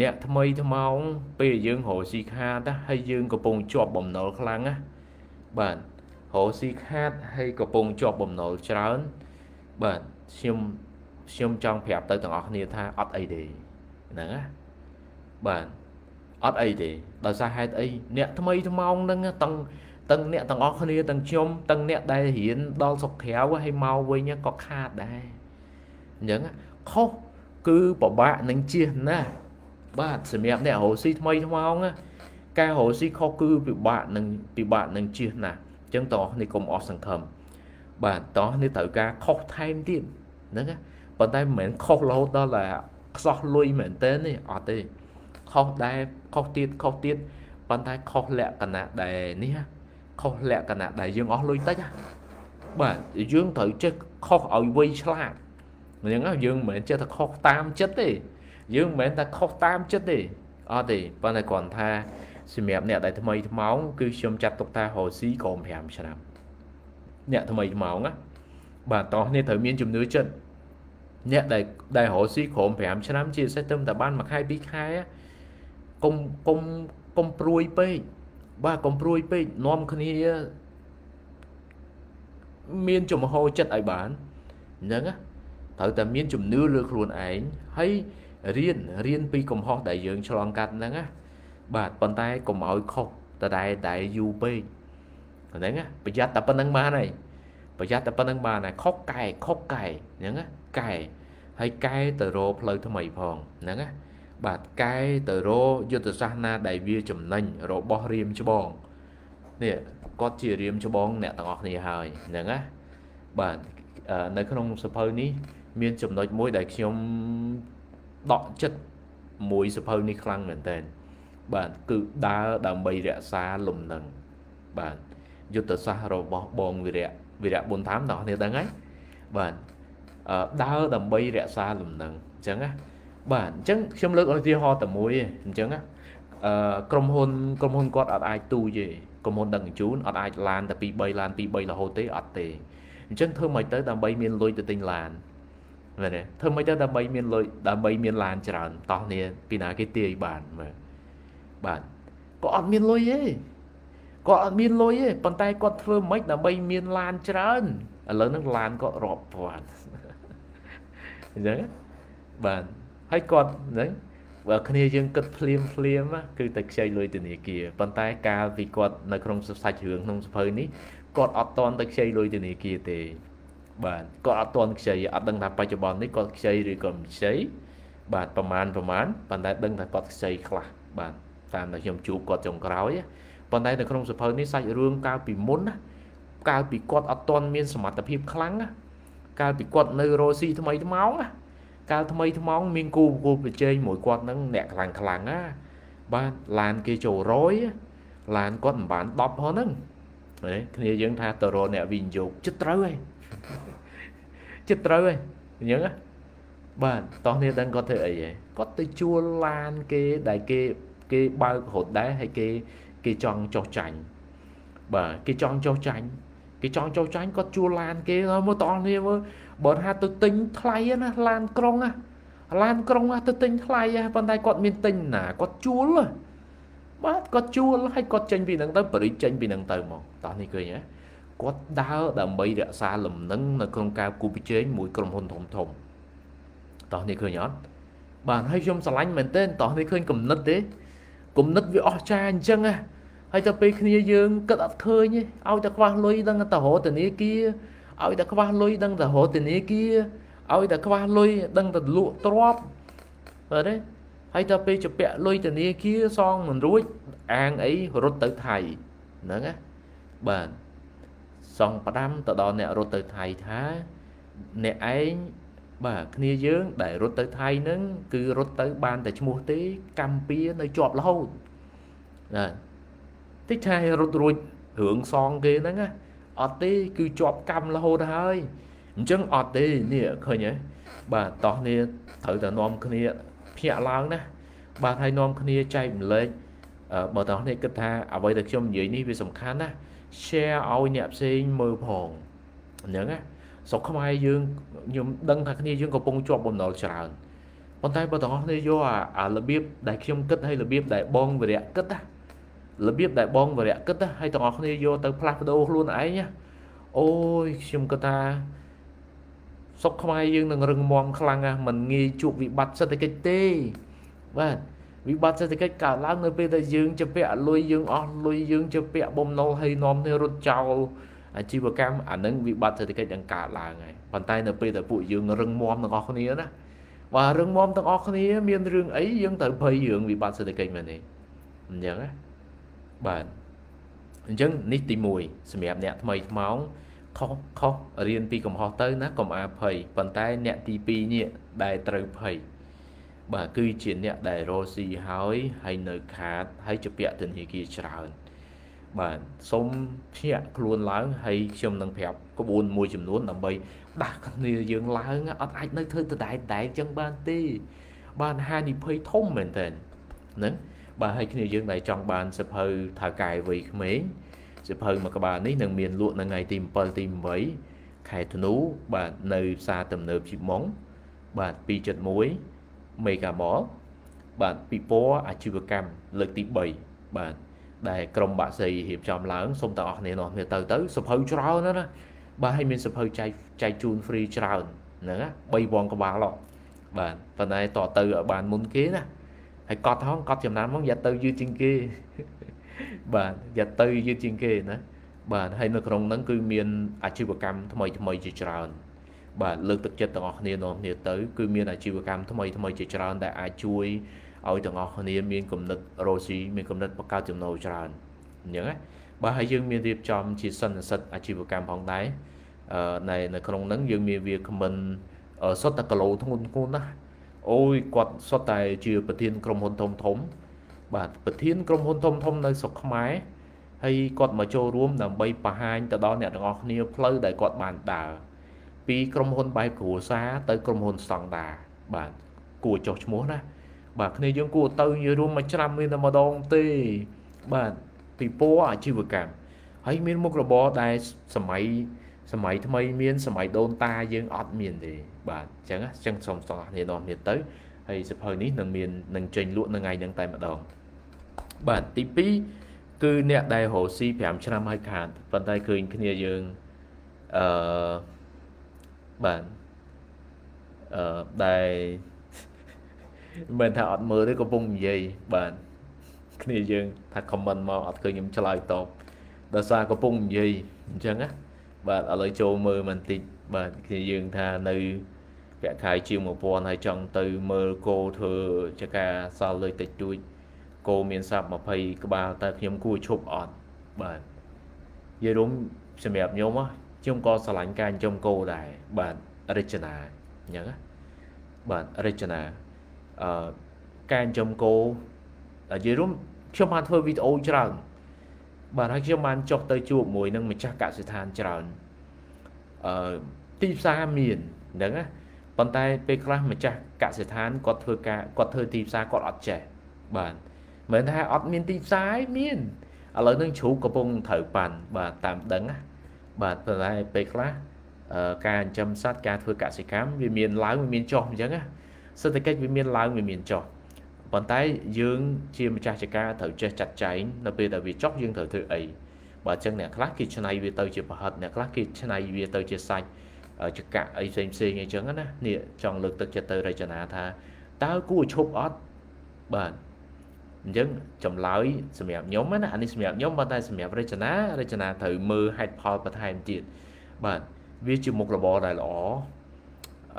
អ្នកថ្មីថ្មោងពេលយើងរកស៊ីខាតហើយយើងកំពុងជាប់បំណុលខ្លាំងណាបាទរកស៊ីខាតហើយកំពុងជាប់បំណុលច្រើន បាទខ្ញុំខ្ញុំចង់ប្រាប់ទៅទាំងអស់គ្នាថាអត់អីទេហ្នឹងណាបាទអត់អីទេដោយសារហេតុអីអ្នកថ្មីថ្មោងហ្នឹងទាំងទាំងអ្នកទាំងអស់គ្នាទាំងខ្ញុំទាំងអ្នកដែលរៀនដល់សុខក្រៅហើយមកវិញក៏ខាតដែរអញ្ចឹងខុសគឺពិបាកនឹងជៀសណាស់បាទសម្រាប់អ្នករស់ស៊ីថ្មីថ្មោងការរស់ស៊ីខុសគឺពិបាកនឹងពិបាកនឹងជៀសណាស់អញ្ចឹងតោះនេះកុំអស់សង្ឃឹម បាទតោះនេះត្រូវការខុសថែមទៀតហ្នឹងណាប៉ុន្តែមិនមែនខុសរហូតដល់តែខ្សោះលុយមែនតើនេះអត់ទេខុសដែរខុសទៀតខុសទៀតប៉ុន្តែខុសលក្ខណៈដែលនេះខុសលក្ខណៈដែលយើងអស់លុយតិចបាទយើងត្រូវចេះខុសឲ្យវៃឆ្លាតអញ្ចឹងយើងមិនមែនចេះតែខុសតាមចិត្តទេ យើងមិនមែនតែខុសតាមចិត្តទេអត់ទេប៉ុន្តែគ្រាន់ថាសម្រាប់អ្នកដែលថ្មីថ្មោងគឺខ្ញុំចាត់ទុកថារស់ស៊ីក្រោម5ឆ្នាំ អ្នកថ្មីថ្មោងណាបាទតោះនេះត្រូវមានជំនឿចិត្តអ្នកដែលដែលរស់ស៊ីក្រោម5ឆ្នាំជាពិសេសទៅតែបានមួយខែពីរខែកុំកុំកុំព្រួយពេកបាទកុំព្រួយពេកនាំគ្នាមានចំហចិត្តឲ្យបានអញ្ចឹងណាត្រូវតែមានជំនឿលើខ្លួនឯងហើយរៀនរៀនពីកំហុសដែលយើងឆ្លងកាត់ហ្នឹងណាបាទប៉ុន្តែកុំឲ្យខុសតដែលដែលយូរពេក ហ្នឹងណាប្រយ័ត្នតែប៉ុណ្្នឹងបានហើយប្រយ័ត្នតែប៉ុណ្្នឹងបានហើយខុសកែខុសកែអញ្ចឹងណាកែហើយកែទៅរកផ្លូវថ្មីផងហ្នឹងណាបាទកែទៅរកយុទ្ធសាស្ត្រណាដែលវាចំណេញរបស់រៀមច្បងនេះគាត់ជារៀមច្បងអ្នកទាំងអស់គ្នាហើយហ្នឹងណាបាទនៅក្នុងសភៅនេះមានចំណុចមួយដែលខ្ញុំដកចិត្តមួយសភៅនេះខ្លាំងមែនតើបាទគឺដើរដើម្បីរក្សាលំនឹងបាទ យុទ្ធសាស្ត្ររបស់បងវិរៈវិរៈប៊ុនតាមដល់គ្នាដឹងហើយបាទដើរដើម្បីរក្សាលំនឹងអញ្ចឹងណាបាទអញ្ចឹងខ្ញុំលើកឧទាហរណ៍តែមួយទេអញ្ចឹងណាអឺក្រុមហ៊ុនក្រុមហ៊ុនគាត់អត់អាចទូទេក្រុមហ៊ុនដឹកជញ្ជូនអត់អាចឡានតែ2 3ឡាន2 3រហូតទេអត់ទេអញ្ចឹងធ្វើមិនទៅដើម្បីមានលុយទៅទិញឡានមែនទេធ្វើមិនទៅដើម្បីមានលុយដើម្បីមានឡានច្រើនតោះនេះពីណាគេទាយបានមើលបាទក៏អត់មានលុយទេ គាត់អត់មានលុយទេប៉ុន្តែគាត់ធ្វើមិនដើម្បីមានឡានច្រើនឥឡូវហ្នឹងឡានក៏រាប់ពាន់អញ្ចឹងបាទហើយគាត់ហ្នឹងបើគ្នាយើងគិតភ្លាមភ្លាមគឺតែខ្ចីលុយធនាគារប៉ុន្តែកាលពីគាត់នៅក្នុងសាច់រឿងក្នុងសភៅនេះគាត់អត់តន់ទៅខ្ចីលុយធនាគារទេបាទគាត់អត់តន់ខ្ចីអត់ដឹងថាបច្ចុប្បន្ននេះគាត់ខ្ចីឬក៏មិនខ្ចីបាទប្រមាណប្រមាណប៉ុន្តែដឹងថាគាត់ខ្ចីខ្លះបាទតាមដែលខ្ញុំជួបគាត់ចុងក្រោយ ប៉ុន្តែនៅក្នុងសភៅនេះសាច់រឿងកាលពីមុនណាកាលពីគាត់អត់តន់មានសមត្ថភាពខ្លាំងណាកាលពីគាត់នៅរ៉ូស៊ីថ្មីថ្មោងណាកាលថ្មីថ្មោងមានគូគូប្រជែងមួយគាត់ហ្នឹងអ្នកខ្លាំងខ្លាំងណាបាទឡានគេចូល100ឡានគាត់មិនបាន10ផងហ្នឹងគ្នាយើងថាតរអ្នកវិនិយោគចិត្តត្រូវហើយចិត្តត្រូវហើយអញ្ចឹងបាទតោះនេះដឹងគាត់ធ្វើអីហ៎គាត់ទៅជួលឡានគេដែលគេគេបើករត់ដែរហើយគេ គេចង់ចោះចាញ់បាទគេចង់ចោះចាញ់គេចង់ចោះចាញ់គាត់ជួលឡានគេមើលតោះនេះមើលបើថាទៅទិញថ្លៃណាឡានក្រុងណាឡានក្រុងទៅទិញថ្លៃប៉ុន្តែគាត់មានទិញណាគាត់ជួលបាទគាត់ជួលឲ្យគាត់ចេញពីនឹងទៅបរិចេញពីនឹងទៅមកតោះនេះឃើញហ៎គាត់ដើរដើម្បីរក្សាលំនឹងនៅក្នុងការគូប្រជែងមួយក្រុមហ៊ុនធំធំតោះនេះឃើញអត់បាទហើយខ្ញុំស្រឡាញ់មែនទែនតោះនេះឃើញគំនិតទេ គំនិតវាអស្ចារ្យអញ្ចឹងហ៎ហើយទៅពេលគ្នាយើងគិតអត់ឃើញទេឲ្យតែខ្វះលុយដឹងតែរហូតធនាគារឲ្យតែខ្វះលុយដឹងតែរហូតធនាគារឲ្យតែខ្វះលុយដឹងតែលក់ទ្រព្យបាទទេហើយទៅពេលជពាក់លុយធនាគារសងមិនរួចអាងអីរត់ទៅថៃហ្នឹងណាបាទសងផ្ដាំទៅដល់អ្នករត់ទៅថៃថាអ្នកឯង បាទគ្នាយើងដែលរត់ទៅថៃហ្នឹងគឺរត់ទៅបានតែឈ្មោះទេកម្ពុជានៅជាប់រហូតបាទតិចថារត់រួចរឿងសងគេហ្នឹងណាអត់ទេគឺជាប់កម្មរហូតហើយអញ្ចឹងអត់ទេនេះឃើញហ៎បាទតោះនេះត្រូវតែនាំគ្នាភ្ញាក់ឡើងណាបាទហើយនាំគ្នាចែកម្លែកបើតោះនេះគិតថាអ្វីដែលខ្ញុំនិយាយនេះវាសំខាន់ណា share ឲ្យអ្នកផ្សេងមើលផងអញ្ចឹងណា ស្រុកខ្មែរយើងខ្ញុំដឹងថាគ្នាយើងកំពុងជាប់បំណុលច្រើនប៉ុន្តែបើទាំងអស់គ្នាយកអារបៀបដែលខ្ញុំគិតហើយរបៀបដែលបងវិរៈគិតណារបៀបដែលបងវរៈគិតហើយទាំងអស់គ្នាយកទៅផ្លាស់ប្ដូរខ្លួនឯងអូយខ្ញុំគិតថាសុខខ្មែរយើងនឹងរឹងមាំខ្លាំងណាស់មិនងាយជួបវិបត្តិសេដ្ឋកិច្ចទេបាទវិបត្តិសេដ្ឋកិច្ចកើតឡើងនៅពេលដែលយើងជពាក់លុយយើងអស់លុយយើងជពាក់បំណុលហើយនាំគ្នារត់ចោល អាជីវកម្មអានឹងវិបត្តិសេដ្ឋកិច្ចនឹងកើតឡើងហើយប៉ុន្តែនៅពេលដែលពួកយើងរឹងមាំទាំងអស់គ្នាណាបាទរឹងមាំទាំងអស់គ្នា មានរឿងអីយើងត្រូវភ័យរឿងវិបត្តិសេដ្ឋកិច្ចមែនទេអញ្ចឹងណាបាទអញ្ចឹងនេះទី1សម្រាប់អ្នកថ្មីថ្មោងខុសខុសរៀនពីកំហុសទៅណាកុំអាភ័យប៉ុន្តែអ្នកទី2នេះដែលត្រូវភ័យបាទគឺជាអ្នកដែលរស់ស៊ីហើយហើយនៅខាតហើយជាពាក់ធនាគារច្រើន បាទសូមភ្ញាក់ខ្លួនឡើងហើយខ្ញុំនឹងប្រាប់ក្បួនមួយចំនួនដើម្បីដាស់គ្នាយើងឡើងអត់អាចនៅធ្វើដដែលដដែលចឹងបានទេ បានហានិភ័យធំមែនតើហ្នឹងបាទហើយគ្នាយើងដែលចង់បានសភៅថៅកែវ័យក្មេងសភៅមួយក្បាលនេះនឹងមានលក់នៅថ្ងៃទី7ទី8ខែធ្នូបាទនៅផ្សារទំនើបជីម៉ុងបាទ271មេហ្គាម៉លបាទពិព័រណ៍អាជីវកម្មលើកទី3បាទ ដែលក្រុមបាក់សីរៀបចំឡើងសូមតើអស់គ្នានាំគ្នាទៅទៅសភៅច្រើនណាស់បាទហើយមានសភៅចែកចែកជូន free ច្រើនហ្នឹងណា3វងក្បាលបាទប៉ុន្តែតទៅឲ្យបានមុនគេណាហើយកត់ហងកត់ចំណានមកយ៉ាទៅយឺតជាងគេបាទយ៉ាទៅយឺតជាងគេណាបាទហើយនៅក្នុងហ្នឹងគឺមានអាជីវកម្មថ្មីថ្មីជាច្រើនបាទលើកទឹកចិត្តទាំងអស់គ្នានាំគ្នាទៅ គឺមានអាជីវកម្មថ្មីថ្មីជាច្រើនដែលអាចជួយ ឲ្យទាំងអស់គ្នាមានគំនិតរស់ស៊ីមានគំនិតបង្កើតចំណូលច្រើនអញ្ចឹងណាបាទហើយយើងមានរៀបចំជាសន្និសិទអាជីវកម្មផងដែរអឺនៅនៅក្នុងហ្នឹងយើងមានវាខមមិនសុទ្ធតែគីឡូធ្ងន់ធ្ងន់ណាអូយគាត់សុទ្ធតែជាប្រធានក្រុមហ៊ុនធំធំ បាទប្រធានក្រុមហ៊ុនធំធំនៅស្រុកខ្មែរហើយគាត់មកចូលរួមដើម្បីបង្ហាញទៅដល់អ្នកទាំងអស់គ្នាផ្លូវដែលគាត់បានដើរពីក្រុមហ៊ុនបែបគ្រួសារទៅក្រុមហ៊ុនស្តង់ដាបាទគួរចុះឈ្មោះណា បាទគ្នាយើងគួរទៅនិយាយរួមមួយឆ្នាំមានតែម្ដងទេបាទពីពណ៌អាជីវកម្មហើយមានមុខរបរដែលសម័យសម័យថ្មីមានសម័យដូនតាយើងអត់មានទេបាទអញ្ចឹងអញ្ចឹងសូមស្គាល់គ្នានាំគ្នាទៅហើយសភៅនេះនឹងមាននឹងចេញលក់នៅថ្ងៃហ្នឹងតែម្ដងបាទទី2គឺអ្នកដែលរស់ស៊ី5ឆ្នាំហើយខាតប៉ុន្តែឃើញគ្នាយើងអឺបាទអឺដែល មិនថាអត់មើលទេកំពុងនិយាយបាទគ្នាយើងថា comment មកអត់ឃើញខ្ញុំឆ្លើយតបដោយសារកំពុងនិយាយអញ្ចឹងណាបាទឥឡូវចូលមើលបន្តិចបាទគ្នាយើងថានៅពាក់ខែជាង1000ហើយចង់ទៅមើលគោធ្វើចការសល់លុយតិចតួចគោមានស័ព្ទ20ក្បាលតើខ្ញុំគួរឈប់អត់បាទនិយាយរួមសម្រាប់ខ្ញុំខ្ញុំក៏ស្រឡាញ់ការចិញ្ចឹមគោដែរបាទរចនាអញ្ចឹងបាទរចនា អឺការចិញ្ចឹមគោនិយាយរួមខ្ញុំបានធ្វើវីដេអូច្រើនបាទហើយខ្ញុំបានចុះទៅជួបមួយនឹងម្ចាស់កសិដ្ឋានច្រើនអឺទីផ្សារមានហ្នឹងណាប៉ុន្តែពេលខ្លះម្ចាស់កសិដ្ឋានគាត់ធ្វើការគាត់ធ្វើទីផ្សារគាត់អត់ចេះបាទមិនថាអត់មានទីផ្សារមានឥឡូវនឹងជ្រូកកំពុងត្រូវប៉ាន់បាទតាមដឹងណាបាទប៉ុន្តែពេលខ្លះការចិញ្ចឹមសត្វការធ្វើកសិកម្មវាមានឡើងវាមានចុះអញ្ចឹងណា សេដ្ឋកិច្ចវាមានឡើងវាមានចុះប៉ុន្តែយើងជាម្ចាស់ចការត្រូវចេះចាត់ចែងនៅពេលដែលវាចុះយើងត្រូវធ្វើអីបើអញ្ចឹងអ្នកខ្លះគេច្នៃវាទៅជាប្រហិតអ្នកខ្លះគេច្នៃវាទៅជាសាច់ចកៈអីផ្សេងផ្សេងអីចឹងណានេះចង់លើកទឹកចិត្តទៅរចនាថាតើគួរឈប់អត់បាទអញ្ចឹងចម្លើយសម្រាប់ខ្ញុំណាអានេះសម្រាប់ខ្ញុំប៉ុន្តែសម្រាប់រចនារចនាត្រូវមើលហេតុផលបន្ថែមទៀតបាទវាជាមុខរបរដែលល្អ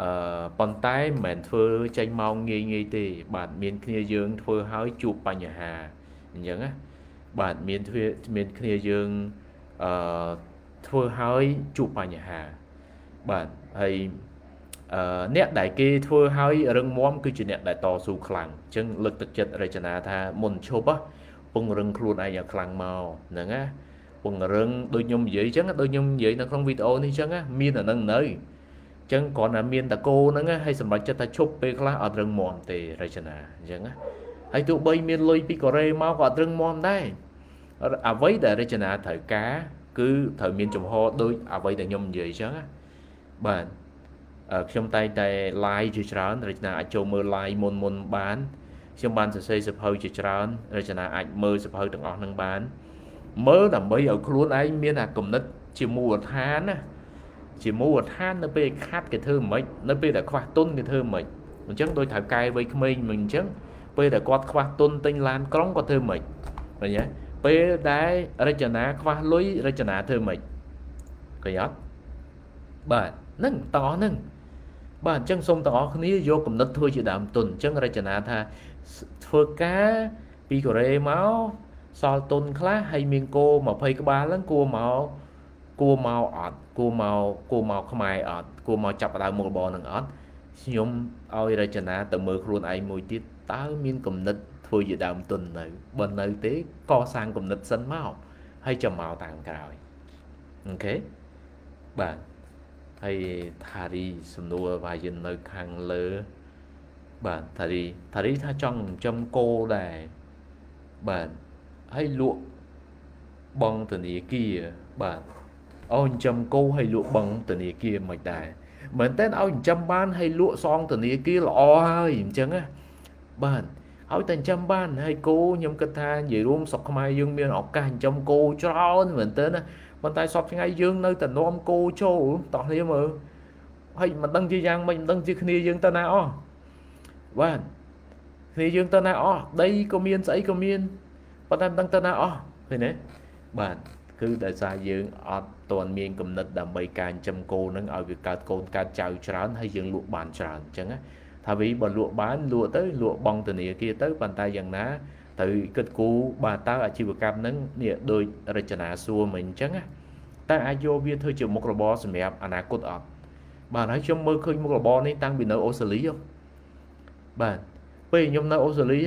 អឺប៉ុន្តែមិនមែនធ្វើចេញមកងាយងាយទេ បាទមានគ្នាយើងធ្វើហើយជួបបញ្ហាអញ្ចឹងណាបាទមានធ្វើមានគ្នាយើងអឺធ្វើហើយជួបបញ្ហាបាទហើយអឺអ្នកដែលគេធ្វើឲ្យរឹងមាំគឺជាអ្នកដែលតស៊ូខ្លាំងអញ្ចឹងលើកទឹកចិត្តរចនាថាមុនឈប់ពង្រឹងខ្លួនឯងឲ្យខ្លាំងមកហ្នឹងណាពង្រឹងដូចខ្ញុំនិយាយអញ្ចឹងដូចខ្ញុំនិយាយនៅក្នុងវីដេអូនេះអញ្ចឹងមានអានឹងនៅ ចឹងគ្រាន់តែមានតកោហ្នឹងហើយសម្រាប់ចិត្តថាឈប់ពេលខ្លះអត់រឹងមាំទេរចនាអញ្ចឹងណាហើយទោះបីមានលុយពីកូរ៉េមកក៏អត់រឹងមាំដែរអ្វីដែលរចនាត្រូវការគឺត្រូវមានចំហដូចអ្វីដែលខ្ញុំនិយាយអញ្ចឹងណាបាទខ្ញុំតែងតែ live ជាច្រើនរចនាអាចចូលមើល live មុនមុនបានខ្ញុំបានសរសេរសភៅជាច្រើនរចនាអាចមើលសភៅទាំងអស់នឹងបានមើលដើម្បីឲ្យខ្លួនឯងមានអាគំនិតជាមូលដ្ឋានណា ជាមូលដ្ឋាននៅពេលខាត់គេធ្វើមិននៅពេលដែលខ្វះទុនគេធ្វើមិនអញ្ចឹងដោយត្រូវកែវ័យក្មេងមិនអញ្ចឹងពេលដែលគាត់ខ្វះទុនទិញឡានក្រុងគាត់ធ្វើមិនឃើញទេពេលដែលរចនាខ្វះលុយរចនាធ្វើមិនឃើញអត់បាទហ្នឹងទាំងអស់ហ្នឹងបាទអញ្ចឹងសូមទាំងអស់គ្នាយកគំនិតធ្វើជាដើមទុនអញ្ចឹងរចនាថាធ្វើការពីកូរ៉េមកសល់ទុនខ្លះហើយមានគោ20ក្បាលហ្នឹងគួរមកគួរមកអត់ គួរមកគួរមកខ្មែរអត់គួរមកចាប់ដើមមុខរបរនឹងអត់ខ្ញុំឲ្យរចនាទៅមើលខ្លួនឯងមួយទៀតតើមានគំនិតធ្វើជាដើមទុននៅបើនៅទេកសាងគំនិតសិនមកហើយចាំមកតាមក្រោយអូខេបាទហើយថារីសំណួរវាយនៅខាងលើ បាទថារីថារីថាចង់ចិញ្ចឹមគោដែរបាទហើយលក់បងធនាគារបាទ អូចិញ្ចឹមគោហើយលក់បងធនាគារមិនដែរមែនតើឲ្យចិញ្ចឹមបានហើយលក់សងធនាគារល្អហើយអញ្ចឹងណាបាទឲ្យតែចិញ្ចឹមបានហើយគោខ្ញុំគិតថានិយាយរួមស្រុកខ្មែរយើងមានឱកាសចិញ្ចឹមគោច្រើនមែនតើណាប៉ុន្តែសពថ្ងៃយើងនៅតែនាំគោចូលតោះគ្នាមើលហើយមិនដឹងជាយ៉ាងម៉េចមិនដឹងជាគ្នាយើងទៅណាអស់បាទគ្នាយើងទៅណាអស់ដីក៏មានស្អីក៏មានប៉ុន្តែមិនដឹងទៅណាអស់ឃើញទេបាទ គឺដោយសារយើងអត់ទាន់មានគំនិតដើម្បីការចិញ្ចឹមគោនឹងឲ្យវាកើតកូនកើតចៅច្រើនហើយយើងលក់បានច្រើនអញ្ចឹងណាថាវីបើលក់បានលក់ទៅលក់បងធនាគារទៅប៉ុន្តែយ៉ាងណាត្រូវគិតគូរបាទតើអាជីវកម្មហ្នឹងនេះដូចរចនាសួរមិញអញ្ចឹងណាតើអាចយកវាធ្វើជាមុខរបរសម្រាប់អនាគតអត់បាទហើយខ្ញុំមើលឃើញមុខរបរនេះតាំងពីនៅអូស្ត្រាលីបាទពេលខ្ញុំនៅអូស្ត្រាលី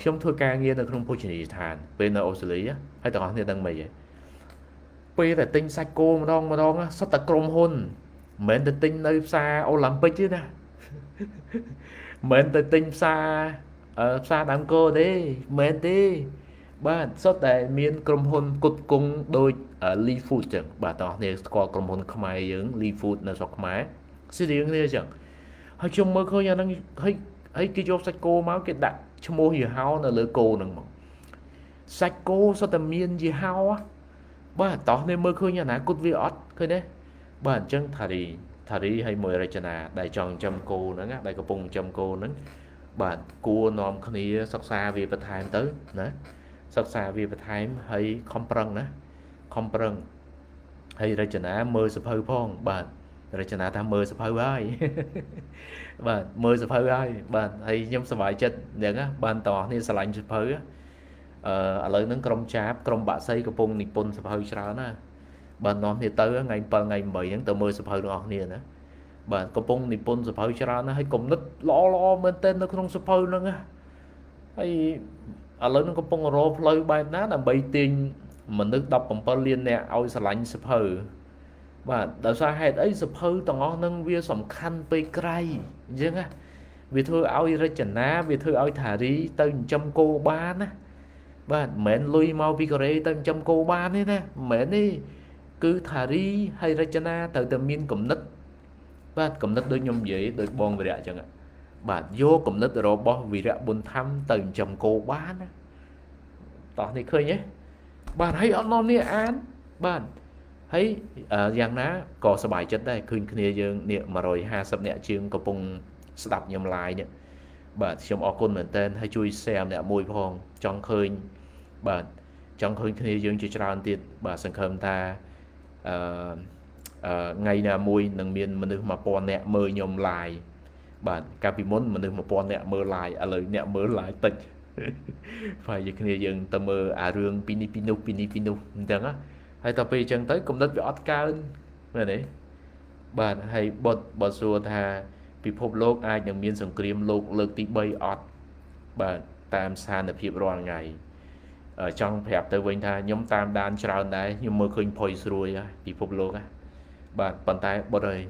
ខ្ញុំធ្វើការងារនៅក្នុងភោជនីយដ្ឋានពេលនៅអូស្ត្រាលីហើយទាំងអស់គ្នាដឹងមិនហ៎ ពេលតែទិញសាច់គោម្ដងម្ដងសុទ្ធតែក្រុមហ៊ុនមិនមែនទៅទិញនៅផ្សារអូឡ িম্প ិកទេណាមិនមែនទៅទិញផ្សារផ្សារដើមគោទេមិនមែនទេបាទសុទ្ធតែមានក្រុមហ៊ុនគុតគង់ដូច Lee Food ចឹងបាទតោះគ្នាស្គាល់ក្រុមហ៊ុនខ្មែរយើង Lee Food នៅស្រុកខ្មែរស្រៀងគ្នាចឹងហើយខ្ញុំមើលឃើញអាហ្នឹងហើយហើយគេយកសាច់គោមកគេដាក់ឈ្មោះយីហោនៅលើគោហ្នឹងមកសាច់គោសុទ្ធតែមានយីហោ បាទតោះនេះមើលឃើញអនាគតវាអត់ឃើញទេបាទអញ្ចឹងថារីថារីឲ្យមួយរចនាដែលចង់ចំគោហ្នឹងដែលកំពុងចំគោហ្នឹងបាទគួរនាំគ្នាសិក្សាវាបន្ថែមទៅណាសិក្សាវាបន្ថែមហើយខំប្រឹងណាខំប្រឹងហើយរចនាមើលសភៅផង បាទរចនាថាមើលសភៅហើយបាទមើលសភៅហើយបាទហើយខ្ញុំសប្បាយចិត្តអញ្ចឹងណាបានតោះនេះឆ្លាញ់សភៅ អឺឥឡូវហ្នឹងក្រុមចាបក្រុមបាក់សីកំពុងនិពន្ធសភៅច្រើនណាបាទនាំគ្នាទៅថ្ងៃ7ថ្ងៃ8ហ្នឹងទៅមើលសភៅទាំងអស់គ្នាណាបាទកំពុងនិពន្ធសភៅច្រើនណាស់ហើយគំនិតល្អល្អមែនទែននៅក្នុងសភៅហ្នឹងណាហើយឥឡូវនឹងកំពុងរកផ្លូវបែបណាដើម្បីទាញមនុស្ស17លាននាក់ឲ្យស្រឡាញ់សភៅបាទដោយសារហេតុអីសភៅទាំងអស់នឹងវាសំខាន់ពេកក្រៃអញ្ចឹងណាវាធ្វើឲ្យរចនាវាធ្វើឲ្យថារីទៅចិញ្ចឹមគោបានណា បាទមិនមែនលុយមកពីកូរ៉េទៅចិញ្ចឹមគោបានទេណាមិនមែនទេគឺថារីហើយរចនាត្រូវតែមានគំនិត បាទគំនិតដូចខ្ញុំនិយាយដូចបងវិរៈអញ្ចឹងបាទយកគំនិតរបស់វិរៈបុណ្យធម្មទៅចិញ្ចឹមគោបានណាតោះនេះឃើញទេបាទហើយអត់នាំនេះអានបាទហើយយ៉ាងណាក៏សប្បាយចិត្តដែរឃើញគ្នាយើងនេះ150អ្នកជាងកំពុងស្ដាប់ខ្ញុំ live នេះបាទខ្ញុំអរគុណមែនតើហើយជួយ share ម្នាក់មួយផងចង់ឃើញ បាទចង់ឃើញគ្នាយើងជាច្រើនទៀតបាទសង្ឃឹមថាអឺថ្ងៃណាមួយនឹងមានមនុស្ស1000នាក់មើលខ្ញុំ live បាទកាលពីមុនមនុស្ស1000នាក់មើល live ឥឡូវអ្នកមើល live តិចហើយយើងគ្នាយើងទៅមើលអារឿងពីនេះពីនោះពីនេះពីនោះអញ្ចឹងណាហើយតទៅពេលអញ្ចឹងទៅគំនិតវាអត់កើនមែនទេបាទហើយបត់បើសួរថាពិភពលោកអាចនឹងមានសង្គ្រាមលោកលើកទី3អត់បាទតាមស្ថានភាពរាល់ថ្ងៃ ចង់ប្រាប់ទៅវិញថាខ្ញុំតាមដានច្រើនដែរខ្ញុំមើលឃើញផុយស្រួយហើយពិភពលោកណាបាទប៉ុន្តែបុតអើយ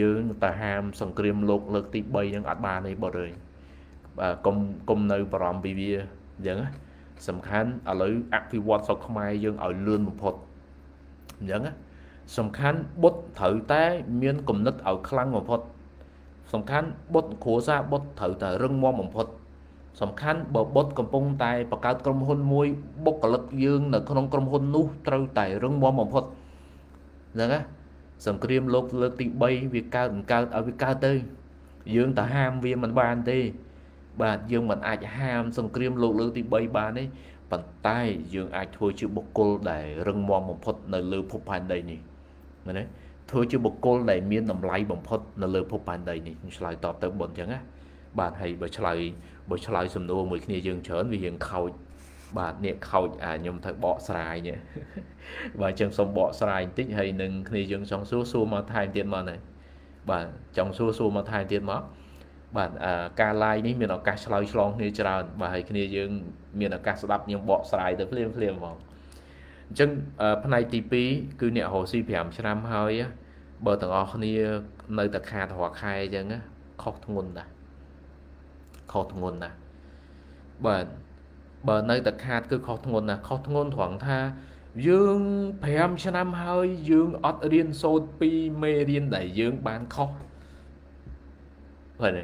យើងទៅហាមសង្គ្រាមលោកលើកទី3ហ្នឹងអត់បានទេបុតអើយបាទកុំកុំនៅបារម្ភពីវាអញ្ចឹងណាសំខាន់ឥឡូវអភិវឌ្ឍស្រុកខ្មែរយើងឲ្យលឿនបំផុតអញ្ចឹងណាសំខាន់បុត្រត្រូវតែមានគំនិតឲ្យខ្លាំងបំផុតសំខាន់បុត្រគ្រួសារបុត្រត្រូវតែរឹងមាំបំផុត សំខាន់បើបុត្រកំពុងតែបង្កើតក្រុមហ៊ុនមួយបុគ្គលិកយើងនៅក្នុងក្រុមហ៊ុននោះត្រូវតែរឹងមាំបំផុតហ្នឹងណាសង្គ្រាមលោកលើកទី3វាកើតមិនកើតឲ្យវាកើតទៅយើងទៅហាមវាមិនបានទេ បាទយើងមិនអាចហាមសង្គ្រាមលោកលើកទី3បានទេប៉ុន្តែយើងអាចធ្វើជាបុគ្គលដែលរឹងមាំបំផុតនៅលើភពផែនដីនេះមែនទេធ្វើជាបុគ្គលដែលមានតម្លៃបំផុតនៅលើភពផែនដីនេះខ្ញុំឆ្លើយតបទៅបុនអញ្ចឹងណាបាទហើយបើឆ្លើយ បើឆ្លើយសំណួរមួយគ្នាយើងច្រើនវាយើងខោចបាទនេះខោចអាខ្ញុំទៅបកស្រាយនេះបាទអញ្ចឹងសូមបកស្រាយបន្តិចហើយនឹងគ្នាយើងចង់សួរសួរមកថែមទៀតមកណាបាទចង់សួរសួរមកថែមទៀតមកបាទការ live នេះមានឱកាសឆ្លើយឆ្លងគ្នាច្រើនបាទហើយគ្នាយើងមានឱកាសស្ដាប់ខ្ញុំបកស្រាយទៅភ្លាមភ្លាមហ្មងអញ្ចឹងផ្នែកទី2គឺអ្នករស់ស៊ី5ឆ្នាំហើយបើទាំងអស់គ្នានៅតែខាតរាល់ខែអញ្ចឹងខុសធ្ងន់ដែរ ខុសធ្ងន់ណាស់បាទបើនៅតែខាតគឺខុសធ្ងន់ណាស់ខុសធ្ងន់ត្រង់ថា យើង5ឆ្នាំហើយយើងអត់រៀនសូត្រពីមេរៀនដែលយើងបានខុសបាទ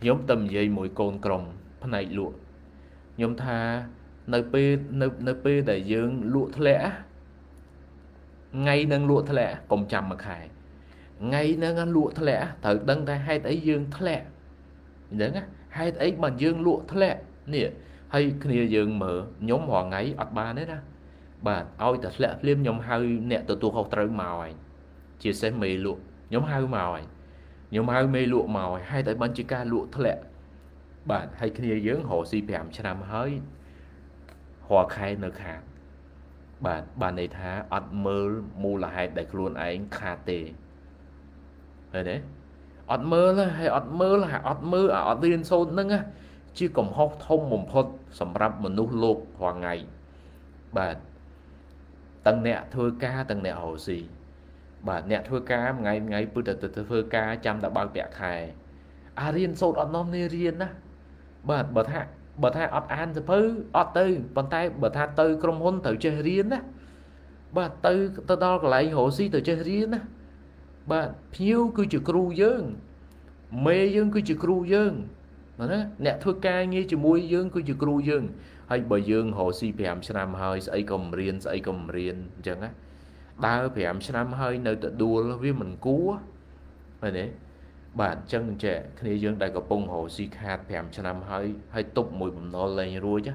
ខ្ញុំទៅនិយាយមួយកូនក្រុមផ្នែកលក់ខ្ញុំថានៅពេលនៅនៅពេលដែលយើងលក់ធ្លាក់ថ្ងៃនឹងលក់ធ្លាក់កុំចាំមួយខែថ្ងៃនឹងលក់ធ្លាក់ត្រូវដឹងថាហេតុអីយើងធ្លាក់ អញ្ចឹងហេតុអីបើយើងលក់ធ្លាក់នេះហើយគ្នាយើងមើលខ្ញុំរាល់ថ្ងៃអត់បានទេណាបាទឲ្យតែធ្លាក់ភ្លាមខ្ញុំហៅអ្នកទទួលខុសត្រូវមកហើយជាសេះមេលក់ខ្ញុំហៅមកហើយខ្ញុំហៅមេលក់មកហើយហេតុអីបានជាការលក់ធ្លាក់បាទហើយគ្នាយើងរកស៊ី5ឆ្នាំហើយរាល់ខែនៅខាតបាទបានន័យថាអត់មើលមូលហេតុដែលខ្លួនឯងខាតទេឃើញទេ អត់មើលហើយអត់មើលហើយអត់មើលអត់រៀនសូត្រហ្នឹងជាកំហុសធំបំផុត សម្រាប់មនុស្សលោករាល់ថ្ងៃបាទទាំងអ្នកធ្វើការទាំងអ្នករស់ស៊ីបាទអ្នកធ្វើការមួយថ្ងៃមួយថ្ងៃពឹតទៅធ្វើការចាំតែបើកប្រាក់ខែអារៀនសូត្រអត់នាំនេះរៀនណាបាទបើថាបើថាអត់អានសភៅអត់ទៅប៉ុន្តែបើថាទៅក្រុមហ៊ុនត្រូវចេះរៀនណាបាទទៅទៅដល់កន្លែងរស់ស៊ីទៅចេះរៀនណា បាទភ្ញៀវគឺជាគ្រូយើងមេយើងគឺជាគ្រូយើងណាអ្នកធ្វើការងារជាមួយយើងគឺជាគ្រូយើងហើយបើយើងរកស៊ី5ឆ្នាំហើយស្អីក៏មិនរៀនស្អីក៏មិនរៀនអញ្ចឹងណាដើរ5ឆ្នាំហើយនៅតែដួលវាមិនគួរមែនទេបាទអញ្ចឹងចេះគ្នាយើងដែលកំពុងរកស៊ីខាត5ឆ្នាំហើយហើយទប់មួយបំណុលលែងរួច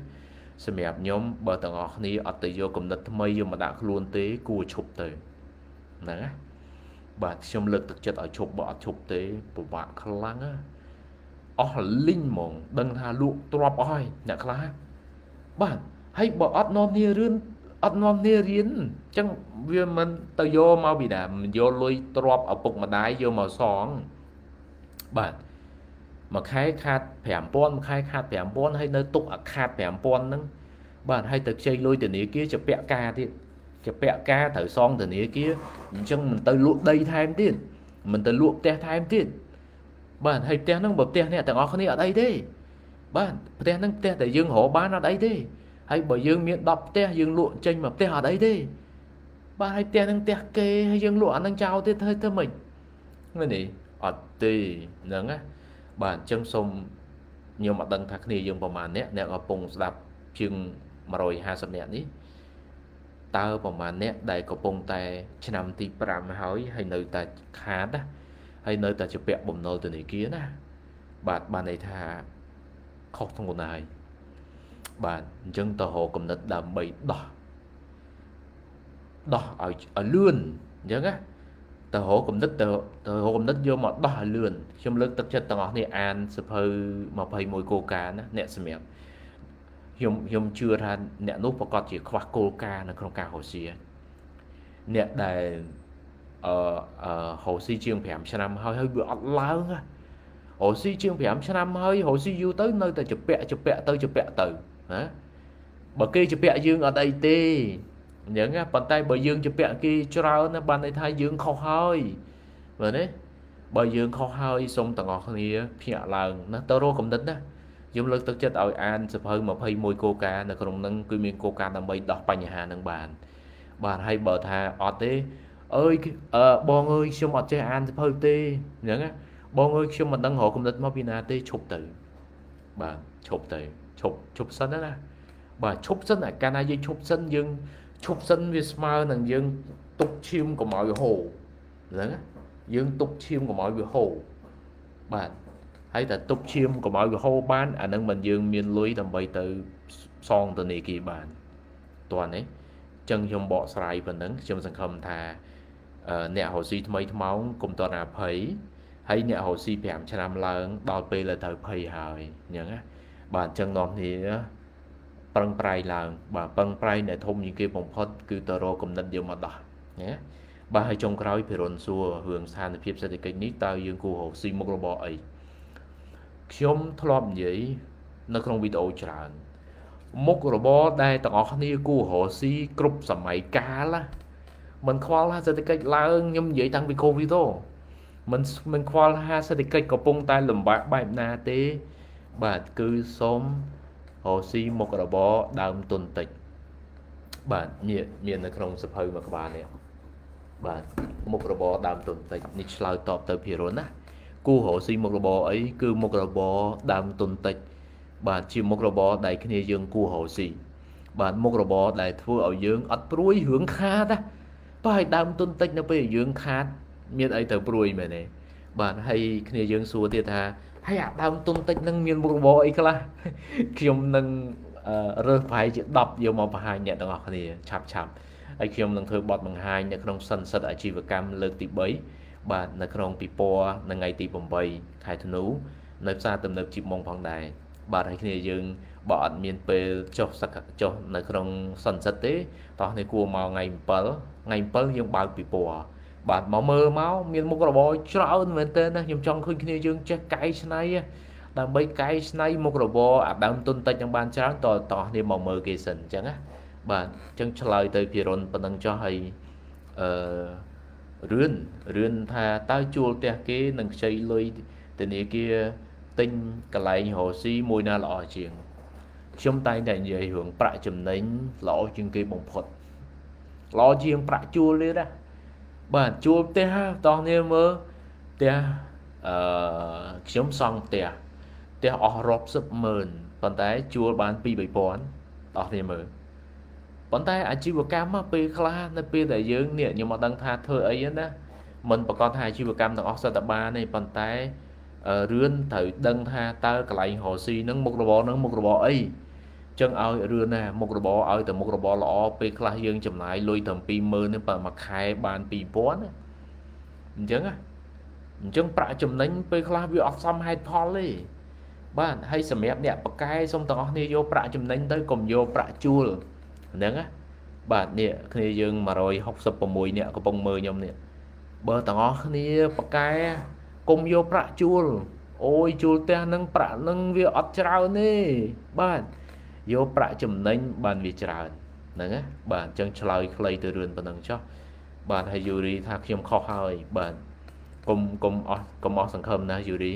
សម្រាប់ខ្ញុំបើទាំងអស់គ្នាអត់ទៅយកគំនិតថ្មីយកមកដាក់ខ្លួនទេគួរឈប់ទៅហ្នឹងណា បាទខ្ញុំលើកទឹកចិត្តឲ្យឈប់បើអត់ឈប់ទេពិបាកខ្លាំងណាអស់លីងហ្មងដឹងថាលក់ទ្របអស់ហើយអ្នកខ្លះបាទហើយបើអត់នាំគ្នារៀនអត់នាំគ្នារៀនអញ្ចឹងវាមិនទៅយកមកពីណាមិនយកលុយទ្របឪពុកម្ដាយយកមកសងបាទមួយខែខាត5000មួយខែខាត5000ហើយនៅទុកអាខាត5000ហ្នឹងបាទហើយទៅខ្ចីលុយធនាគារជាពាក់ការទៀត ជាពាក់ការត្រូវសងធនាគារអញ្ចឹងមិនទៅលក់ដីថែមទៀតមិនទៅលក់ផ្ទះថែមទៀតបាទហើយផ្ទះហ្នឹងបើផ្ទះអ្នកទាំងអស់គ្នាអត់អីទេបាទផ្ទះហ្នឹងផ្ទះតែយើងរកបានអត់អីទេហើយបើយើងមាន10ផ្ទះយើងលក់ចេញមកផ្ទះអត់អីទេបាទហើយផ្ទះហ្នឹងផ្ទះគេហើយយើងលក់អាហ្នឹងចោលទៀតធ្វើទៅម៉េចហ្នឹងនេះអត់ទេហ្នឹងណាបាទអញ្ចឹងសូមខ្ញុំអត់ដឹងថាគ្នាយើងប្រហែលអ្នកអ្នកកំពុងស្ដាប់ជាង150នាក់នេះ តើប្រហែលអ្នកដែលកំពុងតែ ឆ្នាំទី5ហើយហើយនៅតែខាតណាហើយនៅតែជាពាក់បំណុលធនាគារណាបាទបានន័យថាខុសធ្ងន់ហើយបាទអញ្ចឹងទៅរកកំណត់ដើម្បីដោះដោះឲ្យឲ្យលឿនអញ្ចឹងណាទៅរកកំណត់ទៅទៅរកកំណត់យកមកដោះឲ្យលឿនខ្ញុំលើកទឹកចិត្តទាំងអស់នេះអានសភៅ21គោលការណ៍ណាអ្នកសម្រាប់ ខ្ញុំខ្ញុំជឿថាអ្នកនោះប្រកាសជាខ្វះគោលការណ៍នៅក្នុងការរស់ស៊ីអ្នកដែលអឺអឺរស់ស៊ីជាង5ឆ្នាំហើយហើយវាអត់ឡើងរស់ស៊ីជាង5ឆ្នាំហើយរស់ស៊ីយូរទៅនៅតែជពាក់ជពាក់ទៅជពាក់ទៅណាបើគេជពាក់យើងអត់អីទេអញ្ចឹងប៉ុន្តែបើយើងជពាក់គេច្រើនណាបានន័យថាយើងខុសហើយមើលទេបើយើងខុសហើយសូមទាំងអស់គ្នា ភ្ញាក់ឡើងណាទៅរកកំណត់ណា ខ្ញុំលើកទឹកចិត្តឲ្យអានសភៅ21គោលការណ៍នៅក្នុងហ្នឹងគឺមានគោលការណ៍ដើម្បីដោះបញ្ហាហ្នឹងបាន បាទហើយបើថាអត់ទេអើយអឺបងអើយខ្ញុំអត់ចេះអានសភៅទេអញ្ចឹងណាបងអើយខ្ញុំមិនដឹងរកគំនិតមកពីណាទេឈប់ទៅបាទឈប់ទៅឈប់ឈប់សិនណាបាទឈប់សិនអាកាលណាយើងឈប់សិនយើងឈប់សិនវាស្មើនឹងយើងទុកឈាមកុំឲ្យវាហូរហ្នឹងណាយើងទុកឈាមកុំឲ្យវាហូរបាទ ហើយតែទុកឈាមកុំឲ្យវាហូរបានអានឹងមិនយើងមានលុយដើម្បីទៅសងធនាគារបានតោះនេះចឹងខ្ញុំបកស្រាយប៉ុណ្ណឹងខ្ញុំសង្ឃឹមថាអ្នករស់ស៊ីថ្មីថ្មោងកុំតរអភ័យហើយអ្នករស់ស៊ី5ឆ្នាំឡើង ដល់ពេលទៅភ័យហើយអញ្ចឹងណាបាទអញ្ចឹងនាំគ្នាប្រឹងប្រែងឡើង បាទប្រឹងប្រែងដែលធំជាងគេបំផុត គឺទៅរកគំនិតយកមកដោះណាបាទហើយចុងក្រោយភិរុនសួររឿងស្ថានភាពសេដ្ឋកិច្ចនេះតើយើងគួររកស៊ីមុខរបរអី ខ្ញុំធ្លាប់និយាយនៅក្នុងវីដេអូច្រើន មុខរបរដែលទាំងអស់គ្នាគួររកស៊ីគ្រប់សម័យកាលណាមិនខ្វល់ថាសេដ្ឋកិច្ចឡើងខ្ញុំនិយាយតាំងពីកូវីដមិនមិនខ្វល់ថាសេដ្ឋកិច្ចកំពុងតែលំបាកបែបណាទេ បាទគឺសូមរកស៊ីមុខរបរដើមទុនតិចបាទនេះមាននៅក្នុងសភៅមួយក្បាលនេះបាទមុខរបរដើមទុនតិចនេះឆ្លើយតបទៅភិរុនណា គូរកស៊ីមុខរបរអីគឺមុខរបរដើមទុនតិច បាទជាមុខរបរដែលគ្នាយើងគួររកស៊ីបាទមុខរបរដែលធ្វើឲ្យយើងអត់ព្រួយរឿងខាតណាបាទឲ្យដើមទុនតិចនៅពេលយើងខាត មានអីទៅព្រួយមែនទេបាទហើយគ្នាយើងសួរទៀតថាហើយអាដើមទុនតិចនឹងមានមុខរបរអីខ្លះខ្ញុំនឹងរើសប្រហែលជា10យកមកបង្ហាញអ្នកទាំងអស់គ្នាឆាប់ឆាប់ហើយខ្ញុំនឹងធ្វើបទបង្ហាញនៅក្នុងសិនសិទ្ធអាជីវកម្មលើកទី3 បាទនៅក្នុងពិព័រណ៍នៅថ្ងៃទី8ខែធ្នូនៅផ្សារទំនើបជីបម៉ុងផងដែរបាទហើយគ្នាយើងបើអត់មានពេលចុះសកចុះនៅក្នុងសន្និសិទទេតោះនេះគួរមកថ្ងៃ7ថ្ងៃ7យើងបើកពិព័រណ៍បាទមកមើលមកមានមុខរបរច្រើនមែនទែនណាខ្ញុំចង់ឃើញគ្នាយើងចេះកែច្នៃដើម្បីកែច្នៃមុខរបរអាដើមទុនតិចនឹងបានច្រើនតតោះនេះមកមើលគេសិនអញ្ចឹងណាបាទអញ្ចឹងឆ្លើយទៅភិរុនប៉ុណ្ណឹងចុះហើយអឺ រឿនរឿនថាតើជួលផ្ទះគេនឹងខ្ចីលុយធនាគារទិញកន្លែងរកស៊ីមួយណាល្អជាងខ្ញុំតែងតែនិយាយរឿងប្រាក់ចំណេញល្អជាងគេបំផុតល្អជាងប្រាក់ជួលទៀតណាបាទជួលផ្ទះតោះនេះមើលផ្ទះអឺខ្ញុំសង់ផ្ទះផ្ទះអស់រាប់សិបម៉ឺនប៉ុន្តែជួលបាន2 3000តោះនេះមើល ប៉ុន្តែអាជីវកម្មពេលខ្លះនៅពេលដែលយើងនេះខ្ញុំមកដឹងថាធ្វើអីណាមិនប្រកាសថាអាជីវកម្មទាំងអស់សិតតែបានទេប៉ុន្តែរឿនត្រូវដឹងថាតើកន្លែងរកស៊ីហ្នឹងមុខរបរហ្នឹងមុខរបរអីចឹងឲ្យរឿនណាមុខរបរឲ្យតែមុខរបរល្អពេលខ្លះយើងចំណាយលុយត្រឹម20000នេះបើមួយខែបាន2000ណាអញ្ចឹងណាអញ្ចឹងប្រាក់ចំណេញពេលខ្លះវាអត់សមហេតុផលទេបាទហើយសម្រាប់អ្នកប្រកែសូមទាំងអស់គ្នាយកប្រាក់ចំណេញទៅកុំយកប្រាក់ជួល ហ្នឹងណាបាទនេះគ្នាយើង166នាក់កំពុងមើលខ្ញុំនេះបើទាំងអស់គ្នាប្រកែគុំយកប្រាក់ជួលអូយជួលផ្ទះនឹងប្រាក់នឹងវាអត់ច្រើនទេបាទយកប្រាក់ចំណេញបានវាច្រើនហ្នឹងណាបាទអញ្ចឹងឆ្លើយខ្លីទៅរឿនប៉ុណ្ណឹងចុះបាទហើយយូរីថាខ្ញុំខុសហើយបាទកុំកុំអស់កុំអស់សង្ឃឹមណាយូរី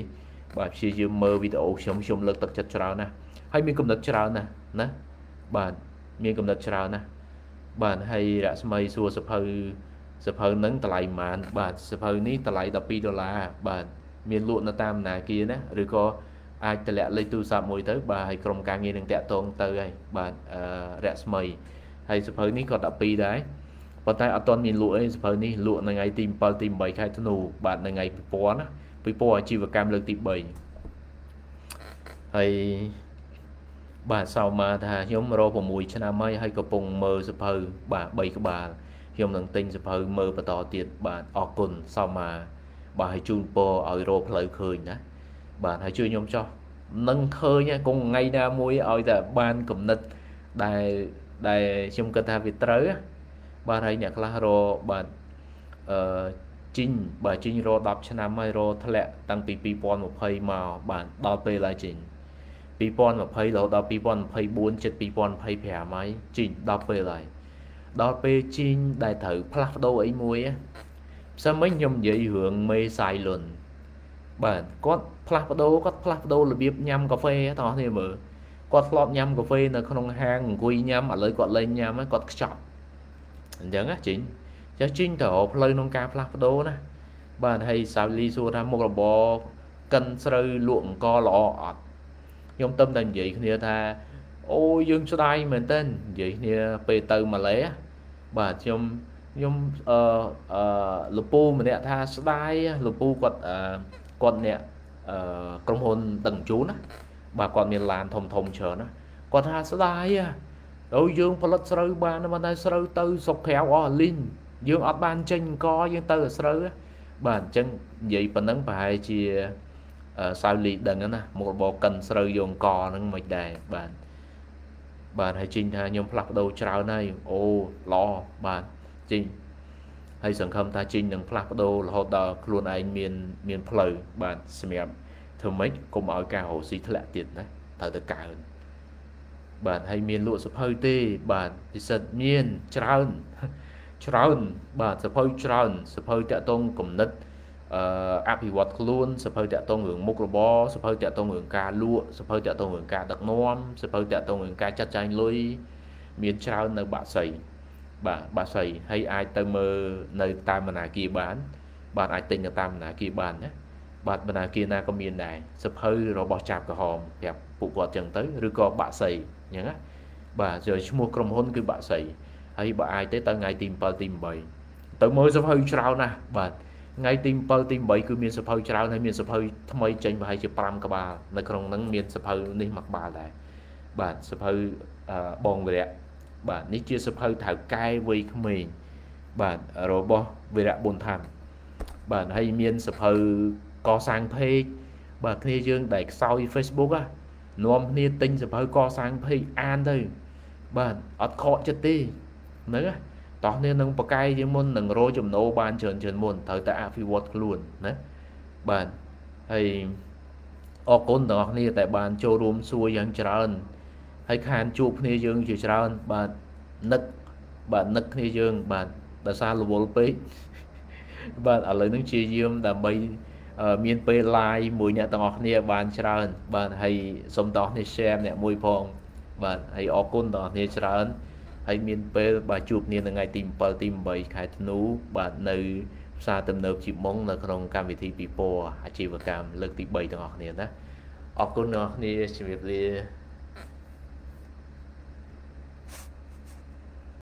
បាទព្យាយាមមើលវីដេអូខ្ញុំខ្ញុំលើកទឹកចិត្តច្រើនណាហើយមានកំណត់ច្រើនណាណាបាទ មានកំណត់ច្រើនណាបាទហើយរស្មីសួរសភៅសភៅហ្នឹងតម្លៃប៉ុន្មានបាទសភៅនេះតម្លៃ12ដុល្លារបាទមានលក់នៅតាមនាគារណាឬក៏អាចតម្លាក់លេខទូរស័ព្ទមួយទៅបាទហើយក្រុមការងារនឹងតាក់ទងទៅហើយបាទអឺរស្មីហើយសភៅនេះក៏12ដែរប៉ុន្តែអត់ទាន់មានលក់អីសភៅនេះលក់នៅថ្ងៃទី7ទី8ខែធ្នូបាទនៅថ្ងៃពិព័រណ៍ណាពិព័រណ៍អាជីវកម្មលើកទី3ហើយ បាទសោមាថាខ្ញុំរក6ឆ្នាំហើយហើយកំពុងមើលសភៅបាទ3ក្បាលខ្ញុំនឹងទិញសភៅមើលបន្តទៀតបាទអរគុណសោមាបាទឲ្យជូនពរឲ្យរកផ្លូវឃើញណាបាទហើយជួយខ្ញុំចោះនឹងឃើញគង់ថ្ងៃណាមួយឲ្យតែបានគំនិតដែលដែលខ្ញុំគិតថាវាត្រូវបាទហើយអ្នកខ្លះរកបាទអឺជីងបាទជីងរក10ឆ្នាំហើយរកធ្លាក់តាំងពី2020មកបាទដល់ពេលហើយជីង 2020រហូតដល់2024ជិត2025ហើយជីងដល់ពេលហើយដល់ពេលជីងដែលត្រូវផ្លាស់ប្ដូរអីមួយផ្សេងមិញខ្ញុំនិយាយរឿងមេសាយលុនបាទគាត់ផ្លាស់ប្ដូរគាត់ផ្លាស់ប្ដូររបៀបញ៉ាំកាហ្វេតោះនេះមើលគាត់ធ្លាប់ញ៉ាំកាហ្វេនៅក្នុងហាងអង្គុយញ៉ាំឥឡូវគាត់លែងញ៉ាំហើយគាត់ខ្ចប់អញ្ចឹងណាជីងចាស់ជីងទៅផ្លូវក្នុងការផ្លាស់ប្ដូរណាបាទហើយសាវលីសួរថាមុខរបរកិនស្រូវលក់អង្គល្អអត់ ខ្ញុំទៅតែនិយាយគ្នាថាអូយើងស្ដាយមែនតើនិយាយគ្នាពេលទៅម៉ាឡេបាទខ្ញុំខ្ញុំអឺអឺលពូម្នាក់ថាស្ដាយលពូគាត់គាត់អ្នកអឺក្រុមហ៊ុនដឹកជញ្ជូនណាបាទគាត់មានឡានធំធំច្រើនណាគាត់ថាស្ដាយដល់យើងផលិតស្រូវបានប៉ុន្តែស្រូវទៅស្រុកក្រៅអស់លីងយើងអត់បានចេញអង្គយើងទៅស្រូវបាទអញ្ចឹងនិយាយប៉ុណ្ណឹងប្រហែលជា សៅលីដឹងណាមុខរបរកិនស្រូវយកអង្គហ្នឹងមិនដែរបាទបាទហើយជីងថាខ្ញុំផ្លាស់ប្ដូរច្រើនហើយអូល្អបាទជីងហើយសង្ឃឹមថាជីងនឹងផ្លាស់ប្ដូររហូតដល់ខ្លួនឯងមានមានផ្លូវបាទសម្រាប់ធ្វើម៉េចកុំឲ្យការរស់ស៊ីធ្លាក់ទៀតណាត្រូវទៅកើនបាទហើយមានលក់សភៅទេបាទពិសិដ្ឋមានច្រើនច្រើនបាទសភៅច្រើនសភៅតាក់ទងគំនិត អឺអភិវឌ្ឍខ្លួនសភៅតាក់ទងរឿងមុខរបរសភៅតាក់ទងរឿងការលក់សភៅតាក់ទងរឿងការដឹកនាំសភៅតាក់ទងរឿងការចាត់ចែងលុយមានច្រើននៅបាក់សីបាទបាក់សីហើយអាចទៅមើលនៅតាមបណ្ណាគារបាន បាទអាចទិញនៅតាមបណ្ណាគារបានណាបាទបណ្ណាគារណាក៏មានដែរសភៅរបស់ចាប់ក្រហមប្រាប់ពួកគាត់ចឹងទៅឬក៏បាក់សីអញ្ចឹងណាបាទឈ្មោះក្រុមហ៊ុនគឺបាក់សីហើយបើអាចទេទៅថ្ងៃទី7ទី8ទៅមើលសភៅច្រើនណាស់បាទ ថ្ងៃទី7ទី8គឺមានសភៅច្រើនហើយមានសភៅថ្មីចេញប្រហែលជា5ក្បាលនៅក្នុងហ្នឹងមានសភៅនេះមួយក្បាលដែរបាទសភៅបងវរៈបាទនេះជាសភៅថៅកែវ័យក្មេងបាទរបស់វរៈបុនថាំបាទហើយមានសភៅកសាង page បាទគ្នាយើងដែលខ្សោយ Facebook ណានាំគ្នាទិញសភៅកសាង page អានទៅបាទអត់ខកចិត្តទេហ្នឹងណា តោះនេះនឹងបកាយជាមុននឹងរោចំណូលបានច្រើនច្រើនមុនត្រូវតែអភិវឌ្ឍខ្លួនណាបាទហើយអរគុណទាំងអស់គ្នាដែលបានចូលរួមសួរយ៉ាងច្រើនហើយខានជួបគ្នាយើងជាច្រើនបាទនឹកបាទនឹកគ្នាយើងបាទដោយសាររវល់ពេកបាទឥឡូវនេះជាយាមដើម្បីមានពេល live មួយអ្នកទាំងអស់គ្នាបានច្រើន បាទហើយសូមទាំងអស់គ្នា share អ្នកមួយផងបាទហើយអរគុណទាំងអស់គ្នាច្រើន ហើយមានពេលបាទជួបគ្នានៅថ្ងៃទី7ទី8ខែធ្នូបាទនៅផ្សារទំនើបជីមុងនៅក្នុងកម្មវិធីពិព័រណ៍អាជីវកម្មលើកទី3ទាំងអស់គ្នាណាអរគុណទាំងអស់គ្នាជំរាបលា